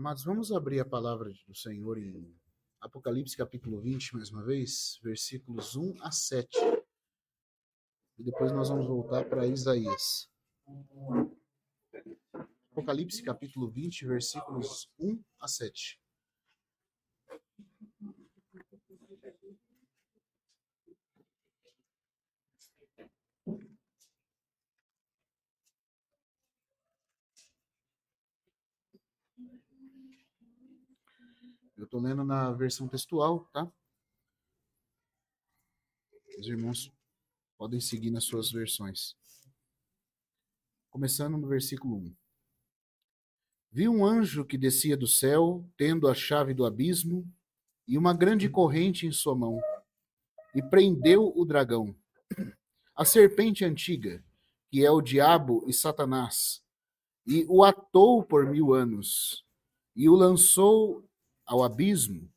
Amados, vamos abrir a palavra do Senhor em Apocalipse capítulo 20, mais uma vez, versículos 1 a 7. E depois nós vamos voltar para Isaías. Apocalipse capítulo 20, versículos 1 a 7. Eu estou lendo na versão textual, tá? Os irmãos podem seguir nas suas versões. Começando no versículo 1. Vi um anjo que descia do céu, tendo a chave do abismo e uma grande corrente em sua mão, e prendeu o dragão, a serpente antiga, que é o diabo e Satanás, e o atou por mil anos, e o lançou ao abismo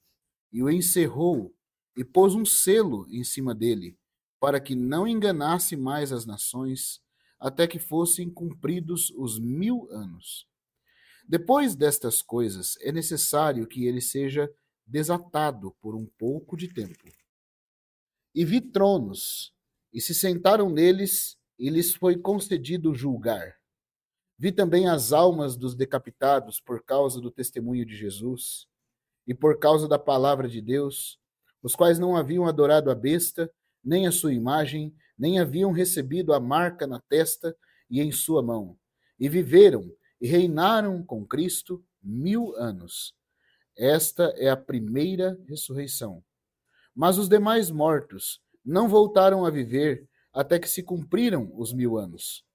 e o encerrou e pôs um selo em cima dele, para que não enganasse mais as nações, até que fossem cumpridos os mil anos. Depois destas coisas, é necessário que ele seja desatado por um pouco de tempo. E vi tronos, e se sentaram neles, e lhes foi concedido julgar. Vi também as almas dos decapitados por causa do testemunho de Jesus e por causa da palavra de Deus, os quais não haviam adorado a besta, nem a sua imagem, nem haviam recebido a marca na testa e em sua mão, e viveram e reinaram com Cristo mil anos. Esta é a primeira ressurreição. Mas os demais mortos não voltaram a viver até que se cumpriram os mil anos.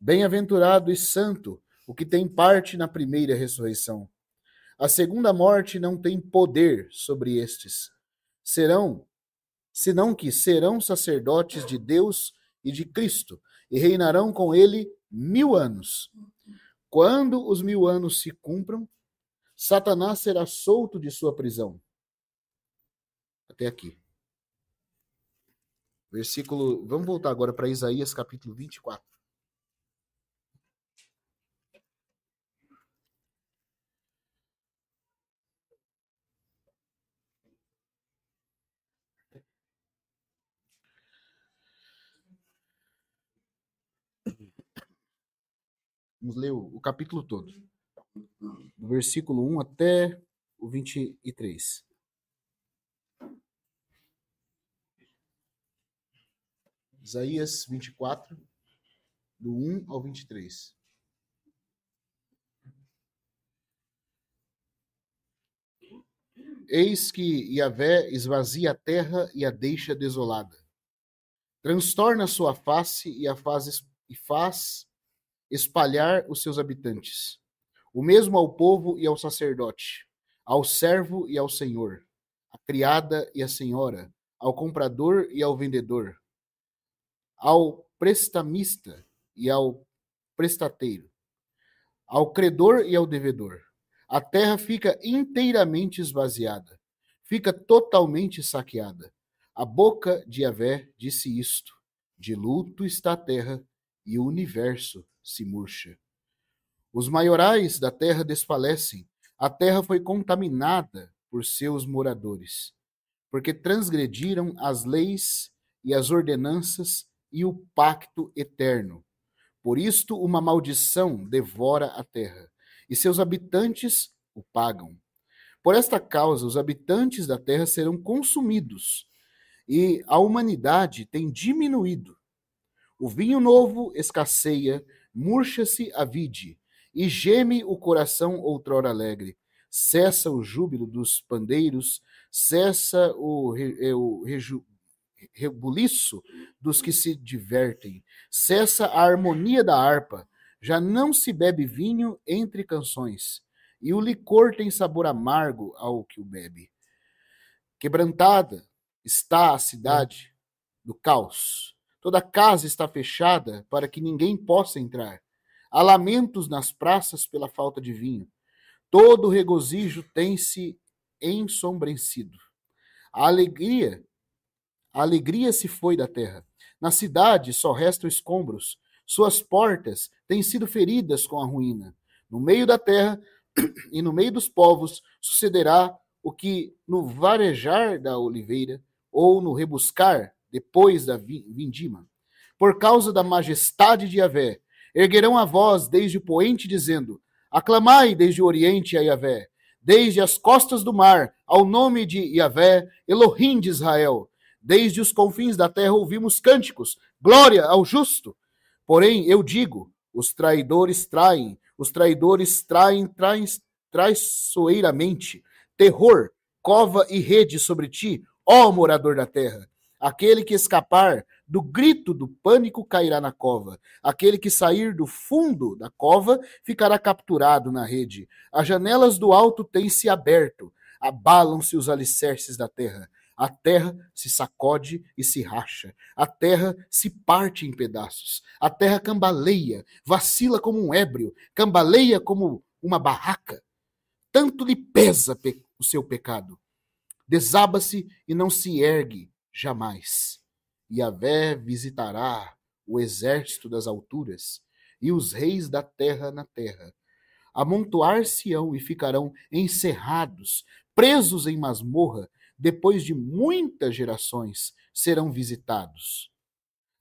Bem-aventurado e santo o que tem parte na primeira ressurreição. A segunda morte não tem poder sobre estes. Serão, senão que serão sacerdotes de Deus e de Cristo, e reinarão com ele mil anos. Quando os mil anos se cumpram, Satanás será solto de sua prisão. Até aqui. Versículo. Vamos voltar agora para Isaías capítulo 24. Vamos ler o, o capítulo todo. Do versículo 1 até o 23. Isaías 24, do 1 ao 23. Eis que Yahvé esvazia a terra e a deixa desolada. Transtorna sua face e a faz, e faz espalhar os seus habitantes. O mesmo ao povo e ao sacerdote, ao servo e ao senhor, à criada e à senhora, ao comprador e ao vendedor, ao prestamista e ao prestateiro, ao credor e ao devedor. A terra fica inteiramente esvaziada, fica totalmente saqueada. A boca de Yahvé disse isto: de luto está a terra e o universo se murcha. Os maiorais da terra desfalecem, a terra foi contaminada por seus moradores, porque transgrediram as leis e as ordenanças e o pacto eterno. Por isto, uma maldição devora a terra, e seus habitantes o pagam. Por esta causa, os habitantes da terra serão consumidos, e a humanidade tem diminuído. O vinho novo escasseia, murcha-se a vide, e geme o coração outrora alegre. Cessa o júbilo dos pandeiros, cessa o, re, o reju, rebuliço dos que se divertem, cessa a harmonia da harpa, já não se bebe vinho entre canções, e o licor tem sabor amargo ao que o bebe. Quebrantada está a cidade do caos, Toda casa está fechada para que ninguém possa entrar. Há lamentos nas praças pela falta de vinho. Todo regozijo tem-se ensombrecido. A alegria, a alegria se foi da terra. Na cidade só restam escombros. Suas portas têm sido feridas com a ruína. No meio da terra, e no meio dos povos sucederá o que no varejar da oliveira ou no rebuscar depois da vindima. Por causa da majestade de Yahvé, erguerão a voz desde o poente, dizendo: Aclamai desde o oriente a Yahvé, desde as costas do mar, ao nome de Yahvé, Elohim de Israel. Desde os confins da terra ouvimos cânticos, glória ao justo. Porém, eu digo: os traidores traem, os traidores traem, traem traiçoeiramente, terror, cova e rede sobre ti, ó morador da terra. Aquele que escapar do grito do pânico cairá na cova. Aquele que sair do fundo da cova ficará capturado na rede. As janelas do alto têm se aberto, abalam-se os alicerces da terra. A terra se sacode e se racha. A terra se parte em pedaços. A terra cambaleia, vacila como um ébrio, cambaleia como uma barraca. Tanto lhe pesa o seu pecado. Desaba-se e não se ergue jamais. Yahvé visitará o exército das alturas e os reis da terra na terra. Amontoar-se-ão e ficarão encerrados, presos em masmorra, depois de muitas gerações serão visitados.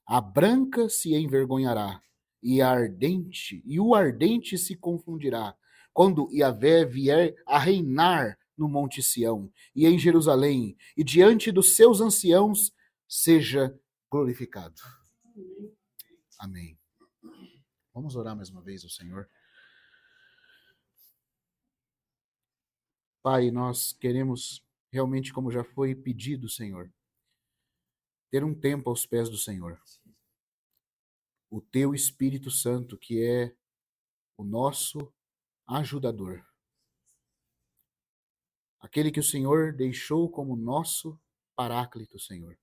A branca se envergonhará, e a ardente, e o ardente se confundirá, quando Yahvé vier a reinar no Monte Sião e em Jerusalém, e diante dos seus anciãos, seja glorificado. Amém. Vamos orar mais uma vez ao Senhor. Pai, nós queremos realmente, como já foi pedido, Senhor, ter um tempo aos pés do Senhor. O teu Espírito Santo, que é o nosso ajudador aquele que o Senhor deixou como nosso Paráclito, Senhor.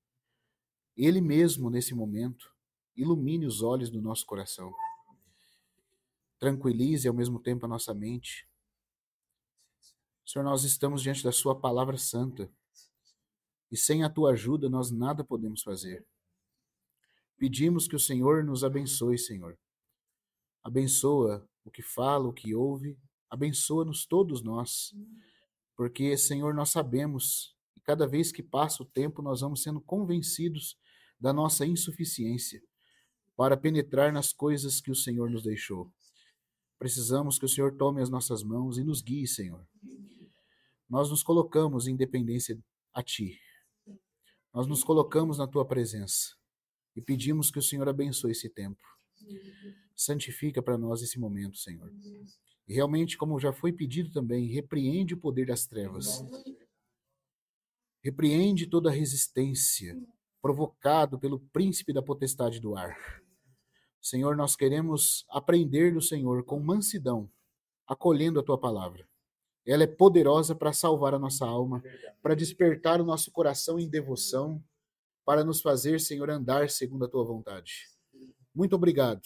Ele mesmo, nesse momento, ilumine os olhos do nosso coração. Tranquilize ao mesmo tempo a nossa mente. Senhor, nós estamos diante da Sua palavra santa e sem a Tua ajuda nós nada podemos fazer. Pedimos que o Senhor nos abençoe, Senhor. Abençoa o que fala, o que ouve, abençoa-nos todos nós porque, Senhor, nós sabemos que cada vez que passa o tempo, nós vamos sendo convencidos da nossa insuficiência para penetrar nas coisas que o Senhor nos deixou. Precisamos que o Senhor tome as nossas mãos e nos guie, Senhor. Nós nos colocamos em dependência a Ti. Nós nos colocamos na Tua presença e pedimos que o Senhor abençoe esse tempo. Santifica para nós esse momento, Senhor. Realmente, como já foi pedido também, repreende o poder das trevas. Repreende toda resistência provocado pelo príncipe da potestade do ar. Senhor, nós queremos aprender do Senhor com mansidão, acolhendo a tua palavra. Ela é poderosa para salvar a nossa alma, para despertar o nosso coração em devoção, para nos fazer, Senhor, andar segundo a tua vontade. Muito obrigado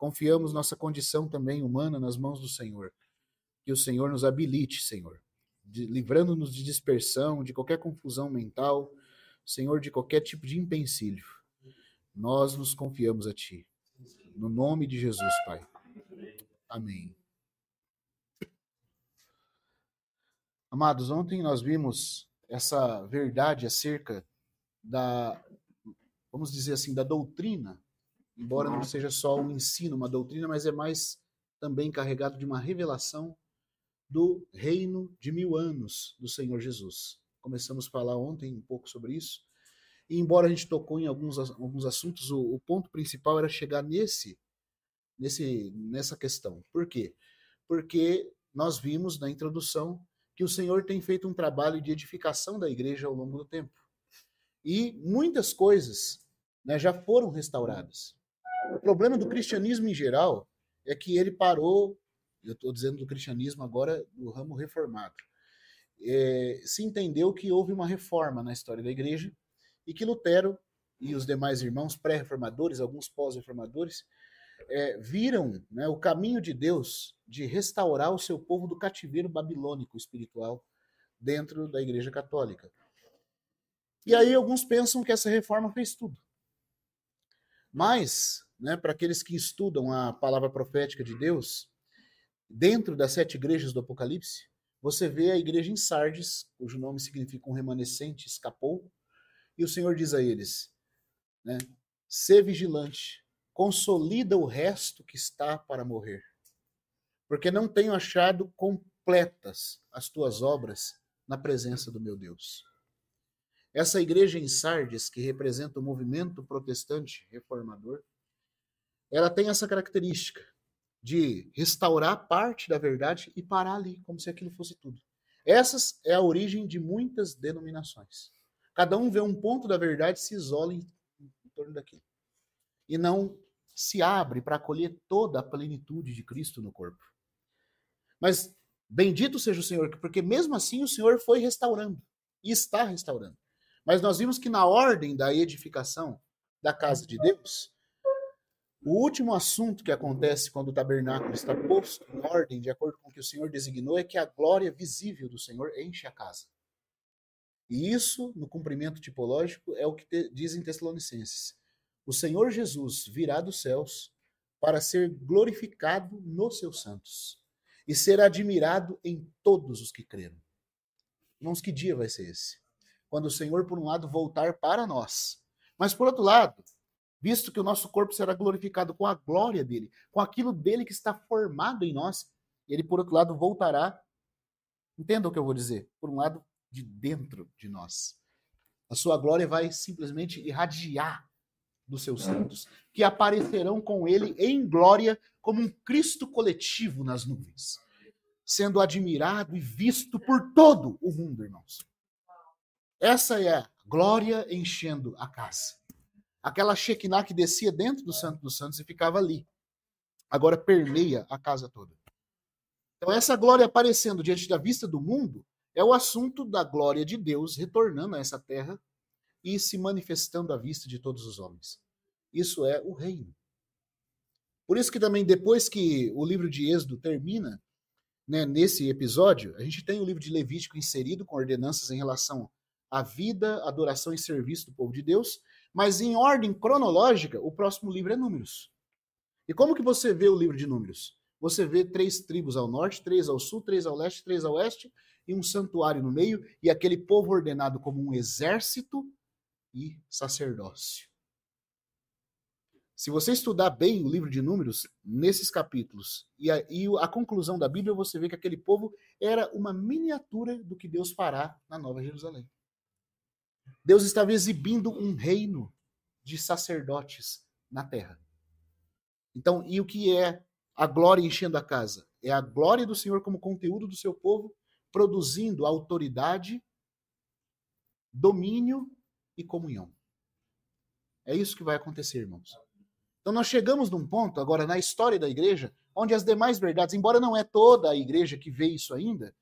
Confiamos nossa condição também humana nas mãos do Senhor. Que o Senhor nos habilite, Senhor, livrando-nos de dispersão, de qualquer confusão mental, Senhor, de qualquer tipo de empecilho. Nós nos confiamos a Ti. No nome de Jesus, Pai. Amém. Amados, ontem nós vimos essa verdade acerca da, vamos dizer assim, da doutrina embora não seja só um ensino, uma doutrina, mas é mais também carregado de uma revelação do reino de mil anos do Senhor Jesus. Começamos a falar ontem um pouco sobre isso. E embora a gente tocou em alguns, alguns assuntos, o, o ponto principal era chegar nesse, nesse, nessa questão. Por quê? Porque nós vimos na introdução que o Senhor tem feito um trabalho de edificação da igreja ao longo do tempo. E muitas coisas né, já foram restauradas. O problema do cristianismo em geral é que ele parou, eu estou dizendo do cristianismo agora do ramo reformado. É, se entendeu que houve uma reforma na história da igreja e que Lutero e os demais irmãos pré-reformadores, alguns pós-reformadores, é, viram né, o caminho de Deus de restaurar o seu povo do cativeiro babilônico espiritual dentro da Igreja Católica. E aí alguns pensam que essa reforma fez tudo. Mas né, para aqueles que estudam a palavra profética de Deus, dentro das sete igrejas do Apocalipse, você vê a igreja em Sardes, cujo nome significa um remanescente, escapou, e o Senhor diz a eles, né, Sê vigilante, consolida o resto que está para morrer, porque não tenho achado completas as tuas obras na presença do meu Deus. Essa igreja em Sardes, que representa o movimento protestante reformador, ela tem essa característica de restaurar parte da verdade e parar ali, como se aquilo fosse tudo. Essa é a origem de muitas denominações. Cada um vê um ponto da verdade e se isola em, em torno daquilo. E não se abre para acolher toda a plenitude de Cristo no corpo. Mas bendito seja o Senhor, porque mesmo assim o Senhor foi restaurando e está restaurando. Mas nós vimos que na ordem da edificação da casa de Deus, o último assunto que acontece quando o tabernáculo está posto em ordem, de acordo com o que o Senhor designou, é que a glória visível do Senhor enche a casa. E isso, no cumprimento tipológico, é o que te, dizem Tessalonicenses. O Senhor Jesus virá dos céus para ser glorificado nos seus santos e ser admirado em todos os que creram. Irmãos, que dia vai ser esse? quando o Senhor, por um lado, voltar para nós. Mas, por outro lado, visto que o nosso corpo será glorificado com a glória dele, com aquilo dele que está formado em nós, ele, por outro lado, voltará. Entenda o que eu vou dizer? Por um lado, de dentro de nós. A sua glória vai simplesmente irradiar dos seus santos, que aparecerão com ele em glória como um Cristo coletivo nas nuvens, sendo admirado e visto por todo o mundo, irmãos. Essa é a glória enchendo a casa. Aquela Shekinah que descia dentro do Santo dos Santos e ficava ali. Agora permeia a casa toda. Então, essa glória aparecendo diante da vista do mundo é o assunto da glória de Deus retornando a essa terra e se manifestando à vista de todos os homens. Isso é o reino. Por isso que também depois que o livro de Êxodo termina, né, nesse episódio, a gente tem o livro de Levítico inserido com ordenanças em relação a vida, adoração e serviço do povo de Deus, mas em ordem cronológica, o próximo livro é Números. E como que você vê o livro de Números? Você vê três tribos ao norte, três ao sul, três ao leste, três ao oeste, e um santuário no meio, e aquele povo ordenado como um exército e sacerdócio. Se você estudar bem o livro de Números, nesses capítulos, e a, e a conclusão da Bíblia, você vê que aquele povo era uma miniatura do que Deus fará na Nova Jerusalém. Deus estava exibindo um reino de sacerdotes na terra. Então, e o que é a glória enchendo a casa? É a glória do Senhor como conteúdo do seu povo, produzindo autoridade, domínio e comunhão. É isso que vai acontecer, irmãos. Então nós chegamos num ponto agora na história da igreja, onde as demais verdades, embora não é toda a igreja que vê isso ainda,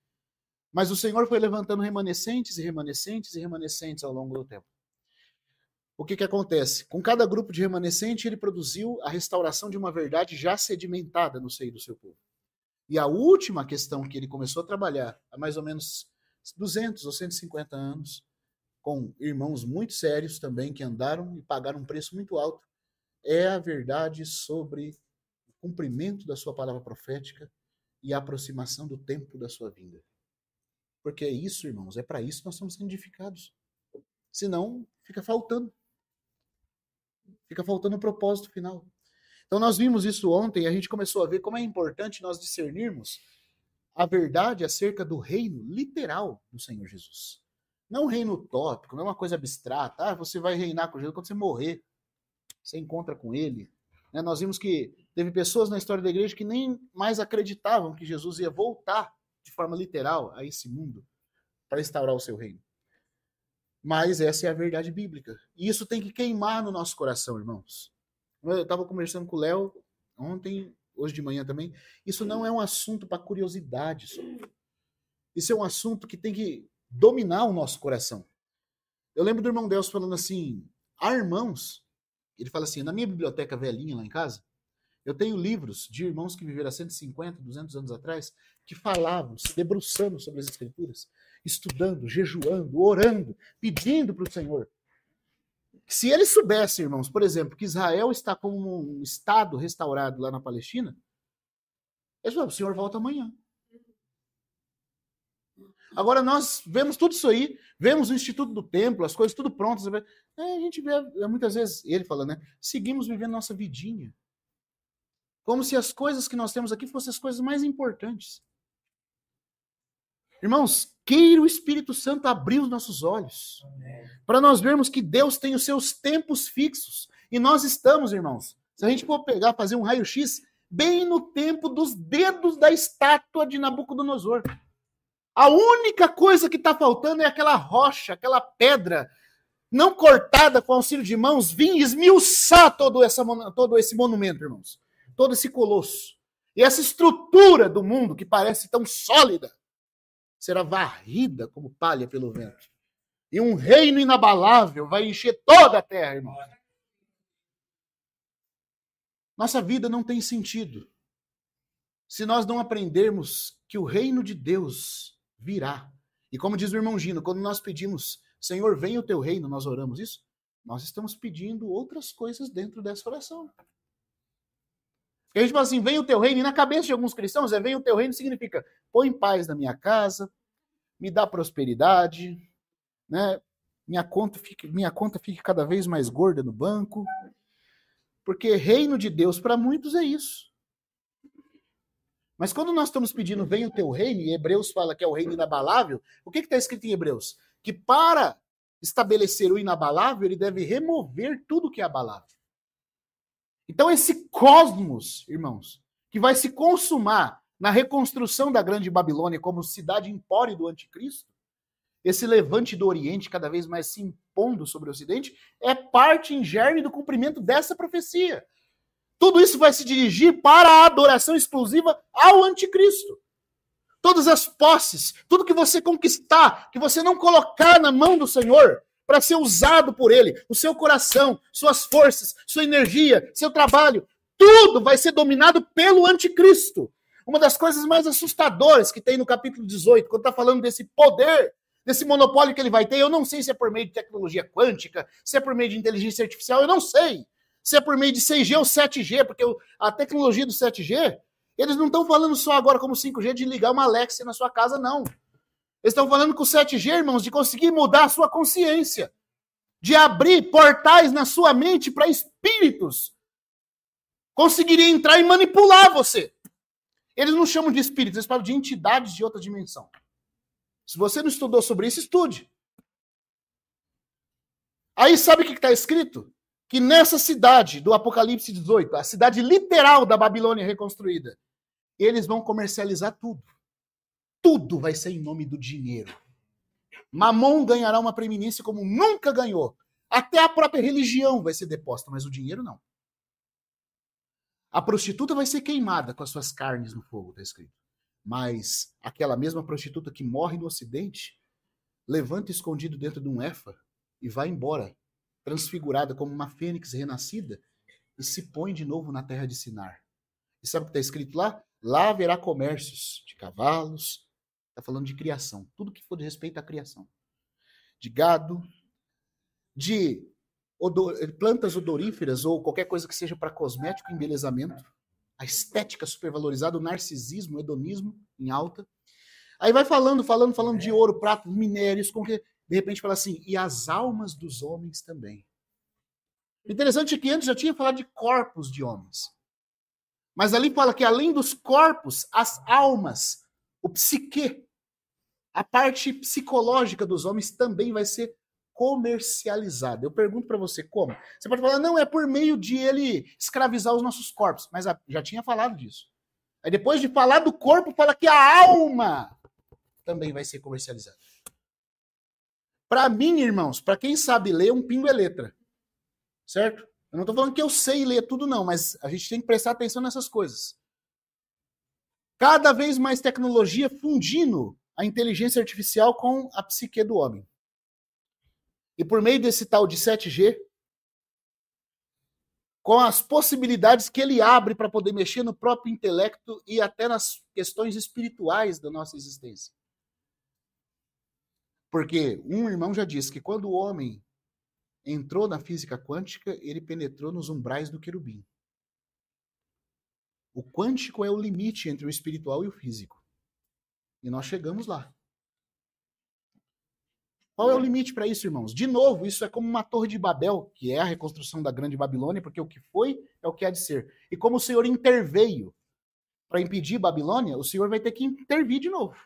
mas o Senhor foi levantando remanescentes e remanescentes e remanescentes ao longo do tempo. O que, que acontece? Com cada grupo de remanescente, ele produziu a restauração de uma verdade já sedimentada no seio do seu povo. E a última questão que ele começou a trabalhar, há mais ou menos 200 ou 150 anos, com irmãos muito sérios também, que andaram e pagaram um preço muito alto, é a verdade sobre o cumprimento da sua palavra profética e a aproximação do tempo da sua vinda. Porque é isso, irmãos, é para isso que nós somos santificados. Senão, fica faltando. Fica faltando o propósito final. Então, nós vimos isso ontem a gente começou a ver como é importante nós discernirmos a verdade acerca do reino literal do Senhor Jesus. Não reino utópico, não é uma coisa abstrata. Ah, você vai reinar com Jesus quando você morrer. Você encontra com ele. Né? Nós vimos que teve pessoas na história da igreja que nem mais acreditavam que Jesus ia voltar de forma literal a esse mundo para instaurar o seu reino. Mas essa é a verdade bíblica. E isso tem que queimar no nosso coração, irmãos. Eu estava conversando com o Léo ontem, hoje de manhã também. Isso não é um assunto para curiosidade. Só. Isso é um assunto que tem que dominar o nosso coração. Eu lembro do irmão Deus falando assim: há irmãos. Ele fala assim: na minha biblioteca velhinha lá em casa, eu tenho livros de irmãos que viveram há 150, 200 anos atrás, que falavam, se debruçando sobre as Escrituras, estudando, jejuando, orando, pedindo para o Senhor. Se eles soubessem, irmãos, por exemplo, que Israel está como um Estado restaurado lá na Palestina, Ele falou, o senhor volta amanhã. Agora nós vemos tudo isso aí, vemos o Instituto do Templo, as coisas tudo prontas. É, a gente vê muitas vezes ele falando, né? Seguimos vivendo nossa vidinha. Como se as coisas que nós temos aqui fossem as coisas mais importantes. Irmãos, queira o Espírito Santo abrir os nossos olhos. Para nós vermos que Deus tem os seus tempos fixos. E nós estamos, irmãos. Se a gente for pegar, fazer um raio-x, bem no tempo dos dedos da estátua de Nabucodonosor. A única coisa que está faltando é aquela rocha, aquela pedra não cortada com auxílio de mãos, vir esmiuçar todo, essa, todo esse monumento, irmãos. Todo esse colosso. E essa estrutura do mundo que parece tão sólida será varrida como palha pelo vento. E um reino inabalável vai encher toda a terra, irmão. Nossa vida não tem sentido se nós não aprendermos que o reino de Deus virá. E como diz o irmão Gino, quando nós pedimos, Senhor, venha o teu reino, nós oramos isso, nós estamos pedindo outras coisas dentro dessa oração. Porque a gente fala assim, vem o teu reino, e na cabeça de alguns cristãos, é vem o teu reino significa põe paz na minha casa, me dá prosperidade, né? Minha conta fique, minha conta fique cada vez mais gorda no banco. Porque reino de Deus para muitos é isso. Mas quando nós estamos pedindo, vem o teu reino, e Hebreus fala que é o reino inabalável, o que está escrito em Hebreus? Que para estabelecer o inabalável, ele deve remover tudo que é abalável. Então, esse cosmos, irmãos, que vai se consumar na reconstrução da Grande Babilônia como cidade empório do anticristo, esse levante do Oriente cada vez mais se impondo sobre o Ocidente, é parte em germe do cumprimento dessa profecia. Tudo isso vai se dirigir para a adoração exclusiva ao anticristo. Todas as posses, tudo que você conquistar, que você não colocar na mão do Senhor para ser usado por ele, o seu coração, suas forças, sua energia, seu trabalho, tudo vai ser dominado pelo anticristo. Uma das coisas mais assustadoras que tem no capítulo 18, quando está falando desse poder, desse monopólio que ele vai ter, eu não sei se é por meio de tecnologia quântica, se é por meio de inteligência artificial, eu não sei se é por meio de 6G ou 7G, porque a tecnologia do 7G, eles não estão falando só agora como 5G de ligar uma Alexa na sua casa, não. Eles estão falando com o 7G, irmãos, de conseguir mudar a sua consciência, de abrir portais na sua mente para espíritos conseguirem entrar e manipular você. Eles não chamam de espíritos, eles falam de entidades de outra dimensão. Se você não estudou sobre isso, estude. Aí sabe o que está escrito? que nessa cidade do Apocalipse 18, a cidade literal da Babilônia reconstruída, eles vão comercializar tudo. Tudo vai ser em nome do dinheiro. Mamon ganhará uma preeminência como nunca ganhou. Até a própria religião vai ser deposta, mas o dinheiro não. A prostituta vai ser queimada com as suas carnes no fogo, está escrito. Mas aquela mesma prostituta que morre no Ocidente levanta escondido dentro de um efa e vai embora transfigurada como uma fênix renascida, e se põe de novo na terra de Sinar. E sabe o que está escrito lá? Lá haverá comércios de cavalos, está falando de criação, tudo que for de respeito à criação. De gado, de odor, plantas odoríferas ou qualquer coisa que seja para cosmético embelezamento. A estética supervalorizada, o narcisismo, o hedonismo em alta. Aí vai falando, falando, falando de ouro, prato, minérios, com que de repente fala assim, e as almas dos homens também. Interessante é que antes já tinha falado de corpos de homens. Mas ali fala que além dos corpos, as almas, o psique, a parte psicológica dos homens também vai ser comercializada. Eu pergunto para você como? Você pode falar, não, é por meio de ele escravizar os nossos corpos. Mas já tinha falado disso. Aí depois de falar do corpo, fala que a alma também vai ser comercializada. Para mim, irmãos, para quem sabe ler, um pingo é letra. Certo? Eu não estou falando que eu sei ler tudo, não, mas a gente tem que prestar atenção nessas coisas. Cada vez mais tecnologia fundindo a inteligência artificial com a psique do homem. E por meio desse tal de 7G, com as possibilidades que ele abre para poder mexer no próprio intelecto e até nas questões espirituais da nossa existência. Porque um irmão já disse que quando o homem entrou na física quântica, ele penetrou nos umbrais do querubim. O quântico é o limite entre o espiritual e o físico. E nós chegamos lá. Qual é o limite para isso, irmãos? De novo, isso é como uma torre de Babel, que é a reconstrução da grande Babilônia, porque o que foi é o que há de ser. E como o Senhor interveio para impedir Babilônia, o Senhor vai ter que intervir de novo.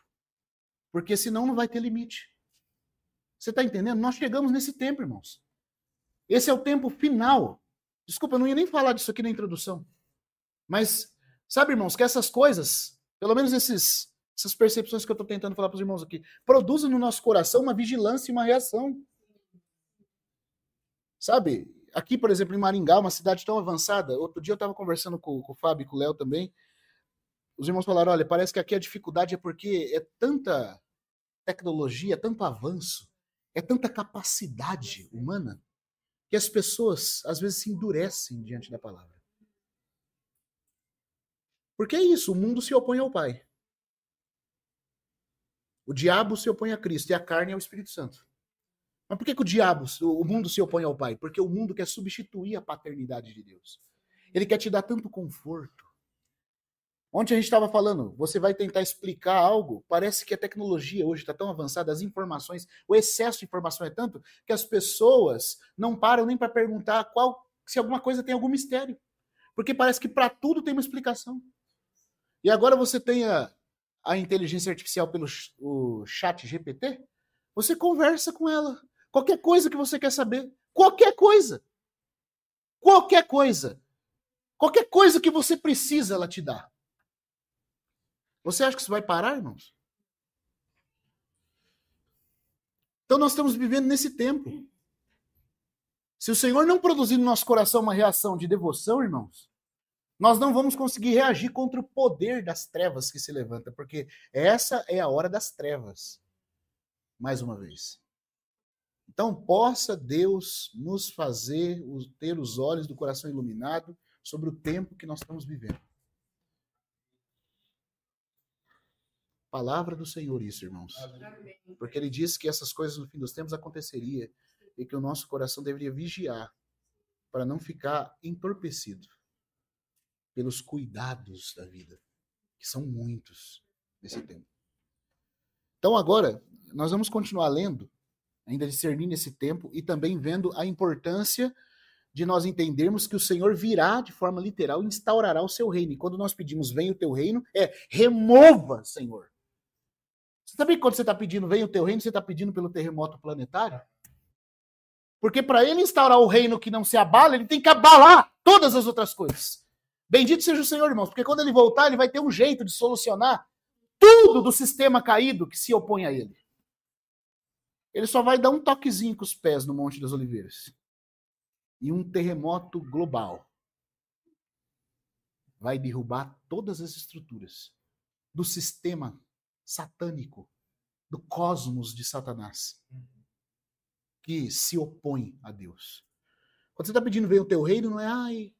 Porque senão não vai ter limite. Você está entendendo? Nós chegamos nesse tempo, irmãos. Esse é o tempo final. Desculpa, eu não ia nem falar disso aqui na introdução. Mas, sabe, irmãos, que essas coisas, pelo menos esses, essas percepções que eu estou tentando falar para os irmãos aqui, produzem no nosso coração uma vigilância e uma reação. Sabe, aqui, por exemplo, em Maringá, uma cidade tão avançada, outro dia eu estava conversando com, com o Fábio e com o Léo também. Os irmãos falaram: olha, parece que aqui a dificuldade é porque é tanta tecnologia, tanto avanço, é tanta capacidade humana que as pessoas às vezes se endurecem diante da palavra. Porque é isso, o mundo se opõe ao Pai. O diabo se opõe a Cristo e a carne ao Espírito Santo. Mas por que, que o diabo, o mundo se opõe ao Pai? Porque o mundo quer substituir a paternidade de Deus. Ele quer te dar tanto conforto, Ontem a gente estava falando, você vai tentar explicar algo, parece que a tecnologia hoje está tão avançada, as informações, o excesso de informação é tanto que as pessoas não param nem para perguntar qual se alguma coisa tem algum mistério. Porque parece que para tudo tem uma explicação. E agora você tem a, a inteligência artificial pelo o chat GPT, você conversa com ela. Qualquer coisa que você quer saber. Qualquer coisa. Qualquer coisa. Qualquer coisa que você precisa, ela te dá. Você acha que isso vai parar, irmãos? Então nós estamos vivendo nesse tempo. Se o Senhor não produzir no nosso coração uma reação de devoção, irmãos, nós não vamos conseguir reagir contra o poder das trevas que se levanta, porque essa é a hora das trevas. Mais uma vez. Então, possa Deus nos fazer ter os olhos do coração iluminado sobre o tempo que nós estamos vivendo. Palavra do Senhor, isso, irmãos. Porque ele disse que essas coisas no fim dos tempos aconteceria e que o nosso coração deveria vigiar para não ficar entorpecido pelos cuidados da vida, que são muitos nesse tempo. Então agora nós vamos continuar lendo, ainda discernindo esse tempo e também vendo a importância de nós entendermos que o Senhor virá de forma literal e instaurará o seu reino. E quando nós pedimos venha o teu reino, é remova, Senhor, você sabia que quando você está pedindo, vem o teu reino, você está pedindo pelo terremoto planetário? Porque para ele instaurar o reino que não se abala, ele tem que abalar todas as outras coisas. Bendito seja o Senhor, irmãos, porque quando ele voltar, ele vai ter um jeito de solucionar tudo do sistema caído que se opõe a ele. Ele só vai dar um toquezinho com os pés no Monte das Oliveiras. E um terremoto global vai derrubar todas as estruturas do sistema satânico, do cosmos de Satanás, que se opõe a Deus. Quando você está pedindo ver o teu reino, não é, ai,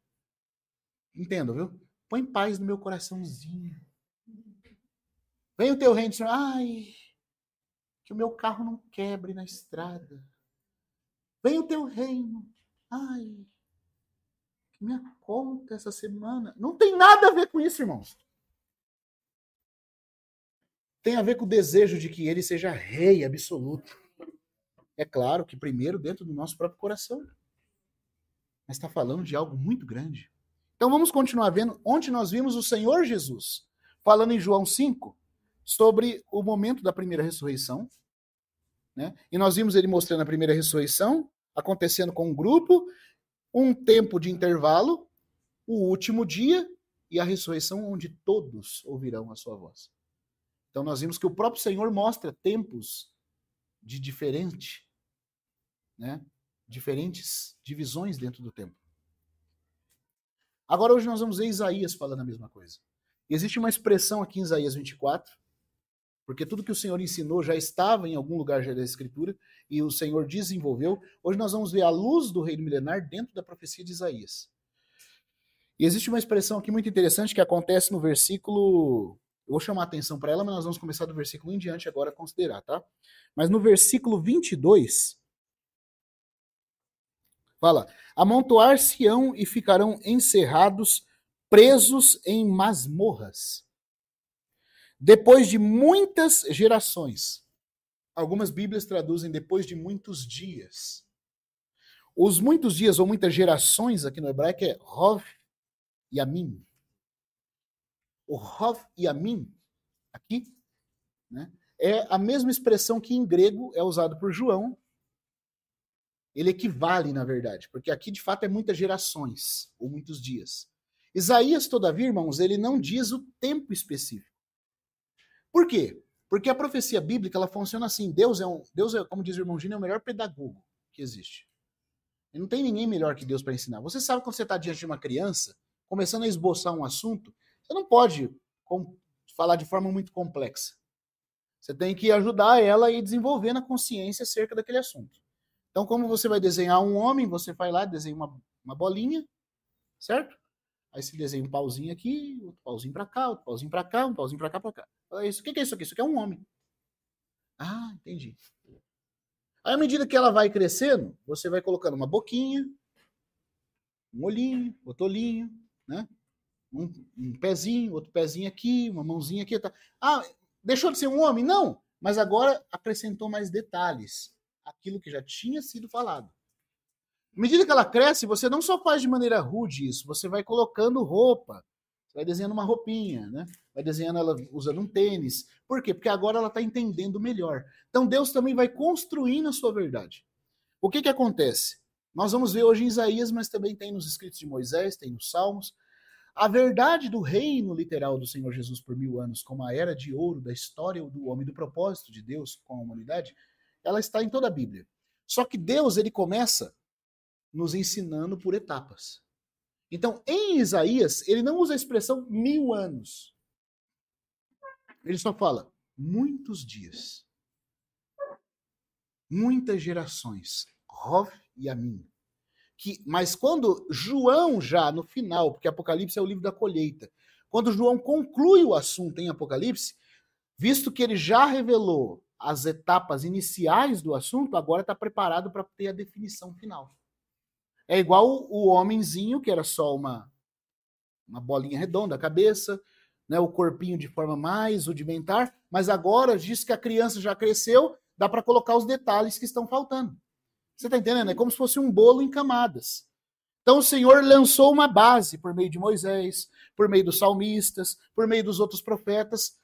entendo, viu? Põe paz no meu coraçãozinho. Vem o teu reino, Senhor, ai, que o meu carro não quebre na estrada. Vem o teu reino, ai, que minha conta essa semana. Não tem nada a ver com isso, irmãos tem a ver com o desejo de que ele seja rei absoluto. É claro que primeiro dentro do nosso próprio coração. Mas está falando de algo muito grande. Então vamos continuar vendo onde nós vimos o Senhor Jesus, falando em João 5, sobre o momento da primeira ressurreição. Né? E nós vimos ele mostrando a primeira ressurreição, acontecendo com um grupo, um tempo de intervalo, o último dia e a ressurreição onde todos ouvirão a sua voz. Então nós vimos que o próprio Senhor mostra tempos de diferente, né? Diferentes divisões dentro do tempo. Agora hoje nós vamos ver Isaías falando a mesma coisa. existe uma expressão aqui em Isaías 24, porque tudo que o Senhor ensinou já estava em algum lugar já da Escritura e o Senhor desenvolveu. Hoje nós vamos ver a luz do reino milenar dentro da profecia de Isaías. E existe uma expressão aqui muito interessante que acontece no versículo eu vou chamar atenção para ela, mas nós vamos começar do versículo em diante agora a considerar, tá? Mas no versículo 22, fala: Amontoar-se-ão e ficarão encerrados presos em masmorras. Depois de muitas gerações. Algumas Bíblias traduzem depois de muitos dias. Os muitos dias ou muitas gerações aqui no hebraico é Rov e. O Rov e aqui, né, é a mesma expressão que em grego é usado por João. Ele equivale, na verdade, porque aqui de fato é muitas gerações ou muitos dias. Isaías, todavia, irmãos, ele não diz o tempo específico. Por quê? Porque a profecia bíblica ela funciona assim. Deus é um, Deus é, como diz o irmão Gino, é o melhor pedagogo que existe. E não tem ninguém melhor que Deus para ensinar. Você sabe quando você está diante de uma criança, começando a esboçar um assunto, você não pode com, falar de forma muito complexa. Você tem que ajudar ela a ir desenvolvendo a consciência acerca daquele assunto. Então, como você vai desenhar um homem, você vai lá, desenha uma, uma bolinha, certo? Aí você desenha um pauzinho aqui, outro pauzinho para cá, outro pauzinho para cá, um pauzinho para cá, para cá. Isso, o que é isso aqui? Isso aqui é um homem. Ah, entendi. Aí, à medida que ela vai crescendo, você vai colocando uma boquinha, um olhinho, outro olhinho, né? Um, um pezinho, outro pezinho aqui, uma mãozinha aqui. Tá. Ah, deixou de ser um homem? Não, mas agora acrescentou mais detalhes. Aquilo que já tinha sido falado. À medida que ela cresce, você não só faz de maneira rude isso, você vai colocando roupa, vai desenhando uma roupinha, né? Vai desenhando ela usando um tênis. Por quê? Porque agora ela está entendendo melhor. Então Deus também vai construindo a sua verdade. O que que acontece? Nós vamos ver hoje em Isaías, mas também tem nos escritos de Moisés, tem nos Salmos. A verdade do reino literal do Senhor Jesus por mil anos, como a era de ouro da história do homem, do propósito de Deus com a humanidade, ela está em toda a Bíblia. Só que Deus, ele começa nos ensinando por etapas. Então, em Isaías, ele não usa a expressão mil anos. Ele só fala muitos dias, muitas gerações, Rov e Amin. Que, mas quando João já no final, porque Apocalipse é o livro da colheita, quando João conclui o assunto em Apocalipse, visto que ele já revelou as etapas iniciais do assunto, agora está preparado para ter a definição final. É igual o homenzinho, que era só uma, uma bolinha redonda, a cabeça, né, o corpinho de forma mais rudimentar, mas agora diz que a criança já cresceu, dá para colocar os detalhes que estão faltando. Você está entendendo? É como se fosse um bolo em camadas. Então o Senhor lançou uma base por meio de Moisés, por meio dos salmistas, por meio dos outros profetas,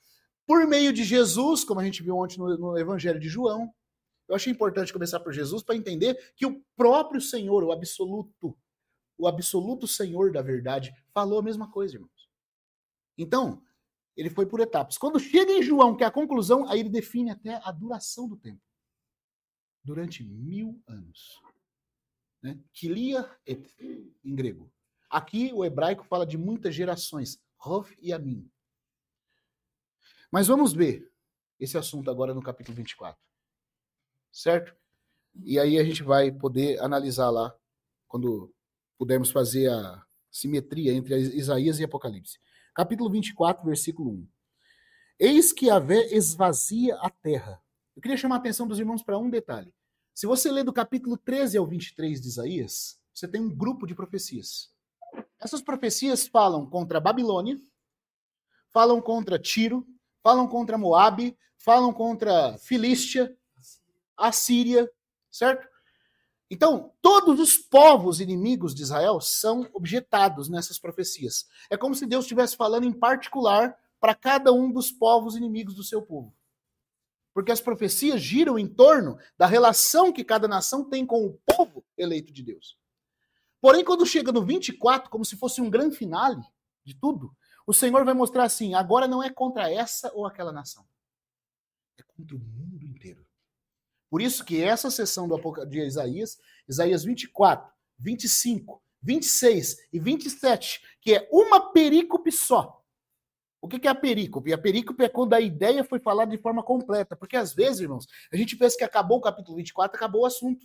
por meio de Jesus, como a gente viu ontem no, no Evangelho de João, eu achei importante começar por Jesus para entender que o próprio Senhor, o absoluto, o absoluto Senhor da verdade, falou a mesma coisa, irmãos. Então, ele foi por etapas. Quando chega em João, que é a conclusão, aí ele define até a duração do tempo. Durante mil anos. Né? Kilia et, em grego. Aqui o hebraico fala de muitas gerações. Rov e Amin. Mas vamos ver esse assunto agora no capítulo 24 certo? E aí a gente vai poder analisar lá, quando pudermos fazer a simetria entre Isaías e Apocalipse. Capítulo 24, versículo 1. Eis que a vé esvazia a terra. Eu queria chamar a atenção dos irmãos para um detalhe. Se você ler do capítulo 13 ao 23 de Isaías, você tem um grupo de profecias. Essas profecias falam contra a Babilônia, falam contra Tiro, falam contra Moabe, falam contra Filístia, a Síria, certo? Então, todos os povos inimigos de Israel são objetados nessas profecias. É como se Deus estivesse falando em particular para cada um dos povos inimigos do seu povo. Porque as profecias giram em torno da relação que cada nação tem com o povo eleito de Deus. Porém, quando chega no 24, como se fosse um grande finale de tudo, o Senhor vai mostrar assim: agora não é contra essa ou aquela nação, é contra o mundo inteiro. Por isso que essa sessão do de Isaías, Isaías 24, 25, 26 e 27, que é uma perícope só. O que é a perícope? A perícope é quando a ideia foi falada de forma completa. Porque às vezes, irmãos, a gente pensa que acabou o capítulo 24, acabou o assunto.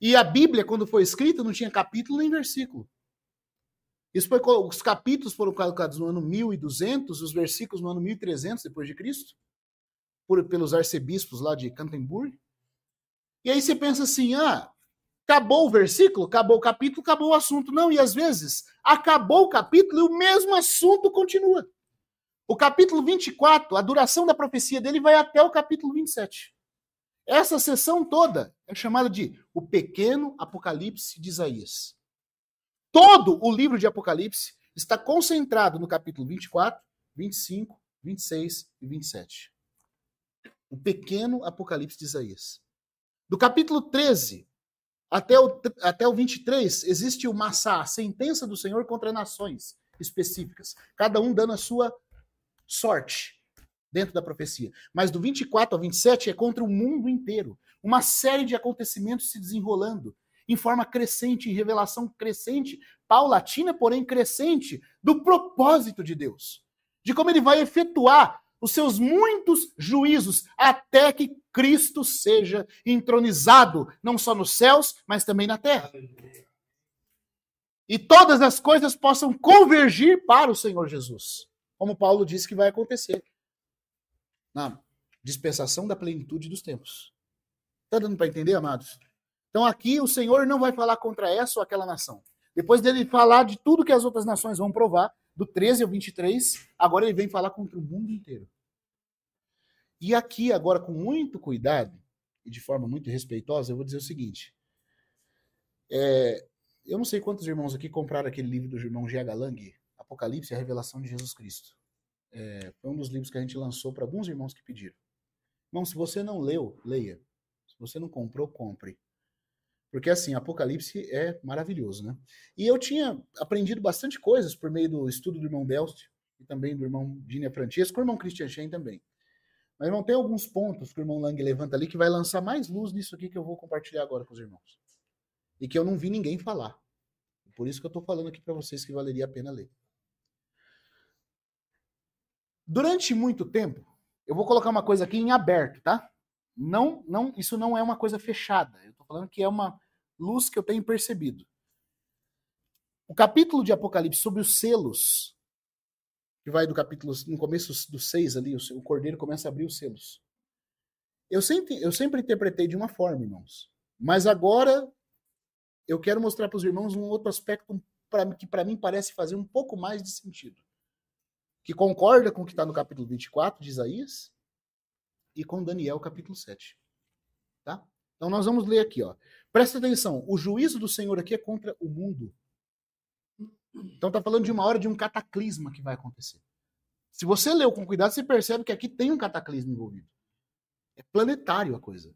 E a Bíblia, quando foi escrita, não tinha capítulo nem versículo. Isso foi, os capítulos foram colocados no ano 1200, os versículos no ano 1300 depois de Cristo por, pelos arcebispos lá de Canterbury. E aí você pensa assim, ah, acabou o versículo, acabou o capítulo, acabou o assunto. Não, e às vezes acabou o capítulo e o mesmo assunto continua. O capítulo 24, a duração da profecia dele vai até o capítulo 27. Essa sessão toda é chamada de o pequeno Apocalipse de Isaías. Todo o livro de Apocalipse está concentrado no capítulo 24, 25, 26 e 27. O pequeno Apocalipse de Isaías. Do capítulo 13 até o, até o 23, existe o Massá, a sentença do Senhor contra nações específicas, cada um dando a sua sorte dentro da profecia. Mas do 24 ao 27 é contra o mundo inteiro. Uma série de acontecimentos se desenrolando em forma crescente, em revelação crescente, paulatina, porém crescente, do propósito de Deus. De como ele vai efetuar os seus muitos juízos até que Cristo seja entronizado, não só nos céus, mas também na terra. E todas as coisas possam convergir para o Senhor Jesus, como Paulo disse que vai acontecer na dispensação da plenitude dos tempos. Está dando para entender, amados? Então aqui o Senhor não vai falar contra essa ou aquela nação. Depois dele falar de tudo que as outras nações vão provar, do 13 ao 23, agora ele vem falar contra o mundo inteiro. E aqui, agora, com muito cuidado e de forma muito respeitosa, eu vou dizer o seguinte. É, eu não sei quantos irmãos aqui compraram aquele livro do irmão G.H. Lang, Apocalipse e a Revelação de Jesus Cristo. É, foi um dos livros que a gente lançou para alguns irmãos que pediram. Irmão, se você não leu, leia. Se você não comprou, compre. Porque assim, Apocalipse é maravilhoso, né? E eu tinha aprendido bastante coisas por meio do estudo do irmão Delst e também do irmão Dina Francesco, o irmão Christian Shen também. Mas, irmão, tem alguns pontos que o irmão Lang levanta ali que vai lançar mais luz nisso aqui que eu vou compartilhar agora com os irmãos. E que eu não vi ninguém falar. Por isso que eu estou falando aqui para vocês que valeria a pena ler. Durante muito tempo, eu vou colocar uma coisa aqui em aberto, tá? Não, não, isso não é uma coisa fechada. Eu estou falando que é uma luz que eu tenho percebido. O capítulo de Apocalipse sobre os selos, que vai do capítulo, no começo do 6 ali, o, cordeiro começa a abrir os selos. Eu sempre, eu sempre interpretei de uma forma, irmãos. Mas agora eu quero mostrar para os irmãos um outro aspecto pra, que para mim parece fazer um pouco mais de sentido. Que concorda com o que está no capítulo 24 de Isaías e com Daniel, capítulo 7. Tá? Então nós vamos ler aqui, ó. Presta atenção, o juízo do Senhor aqui é contra o mundo. Então tá falando de uma hora de um cataclisma que vai acontecer. Se você leu com cuidado, você percebe que aqui tem um cataclismo envolvido. É planetário a coisa.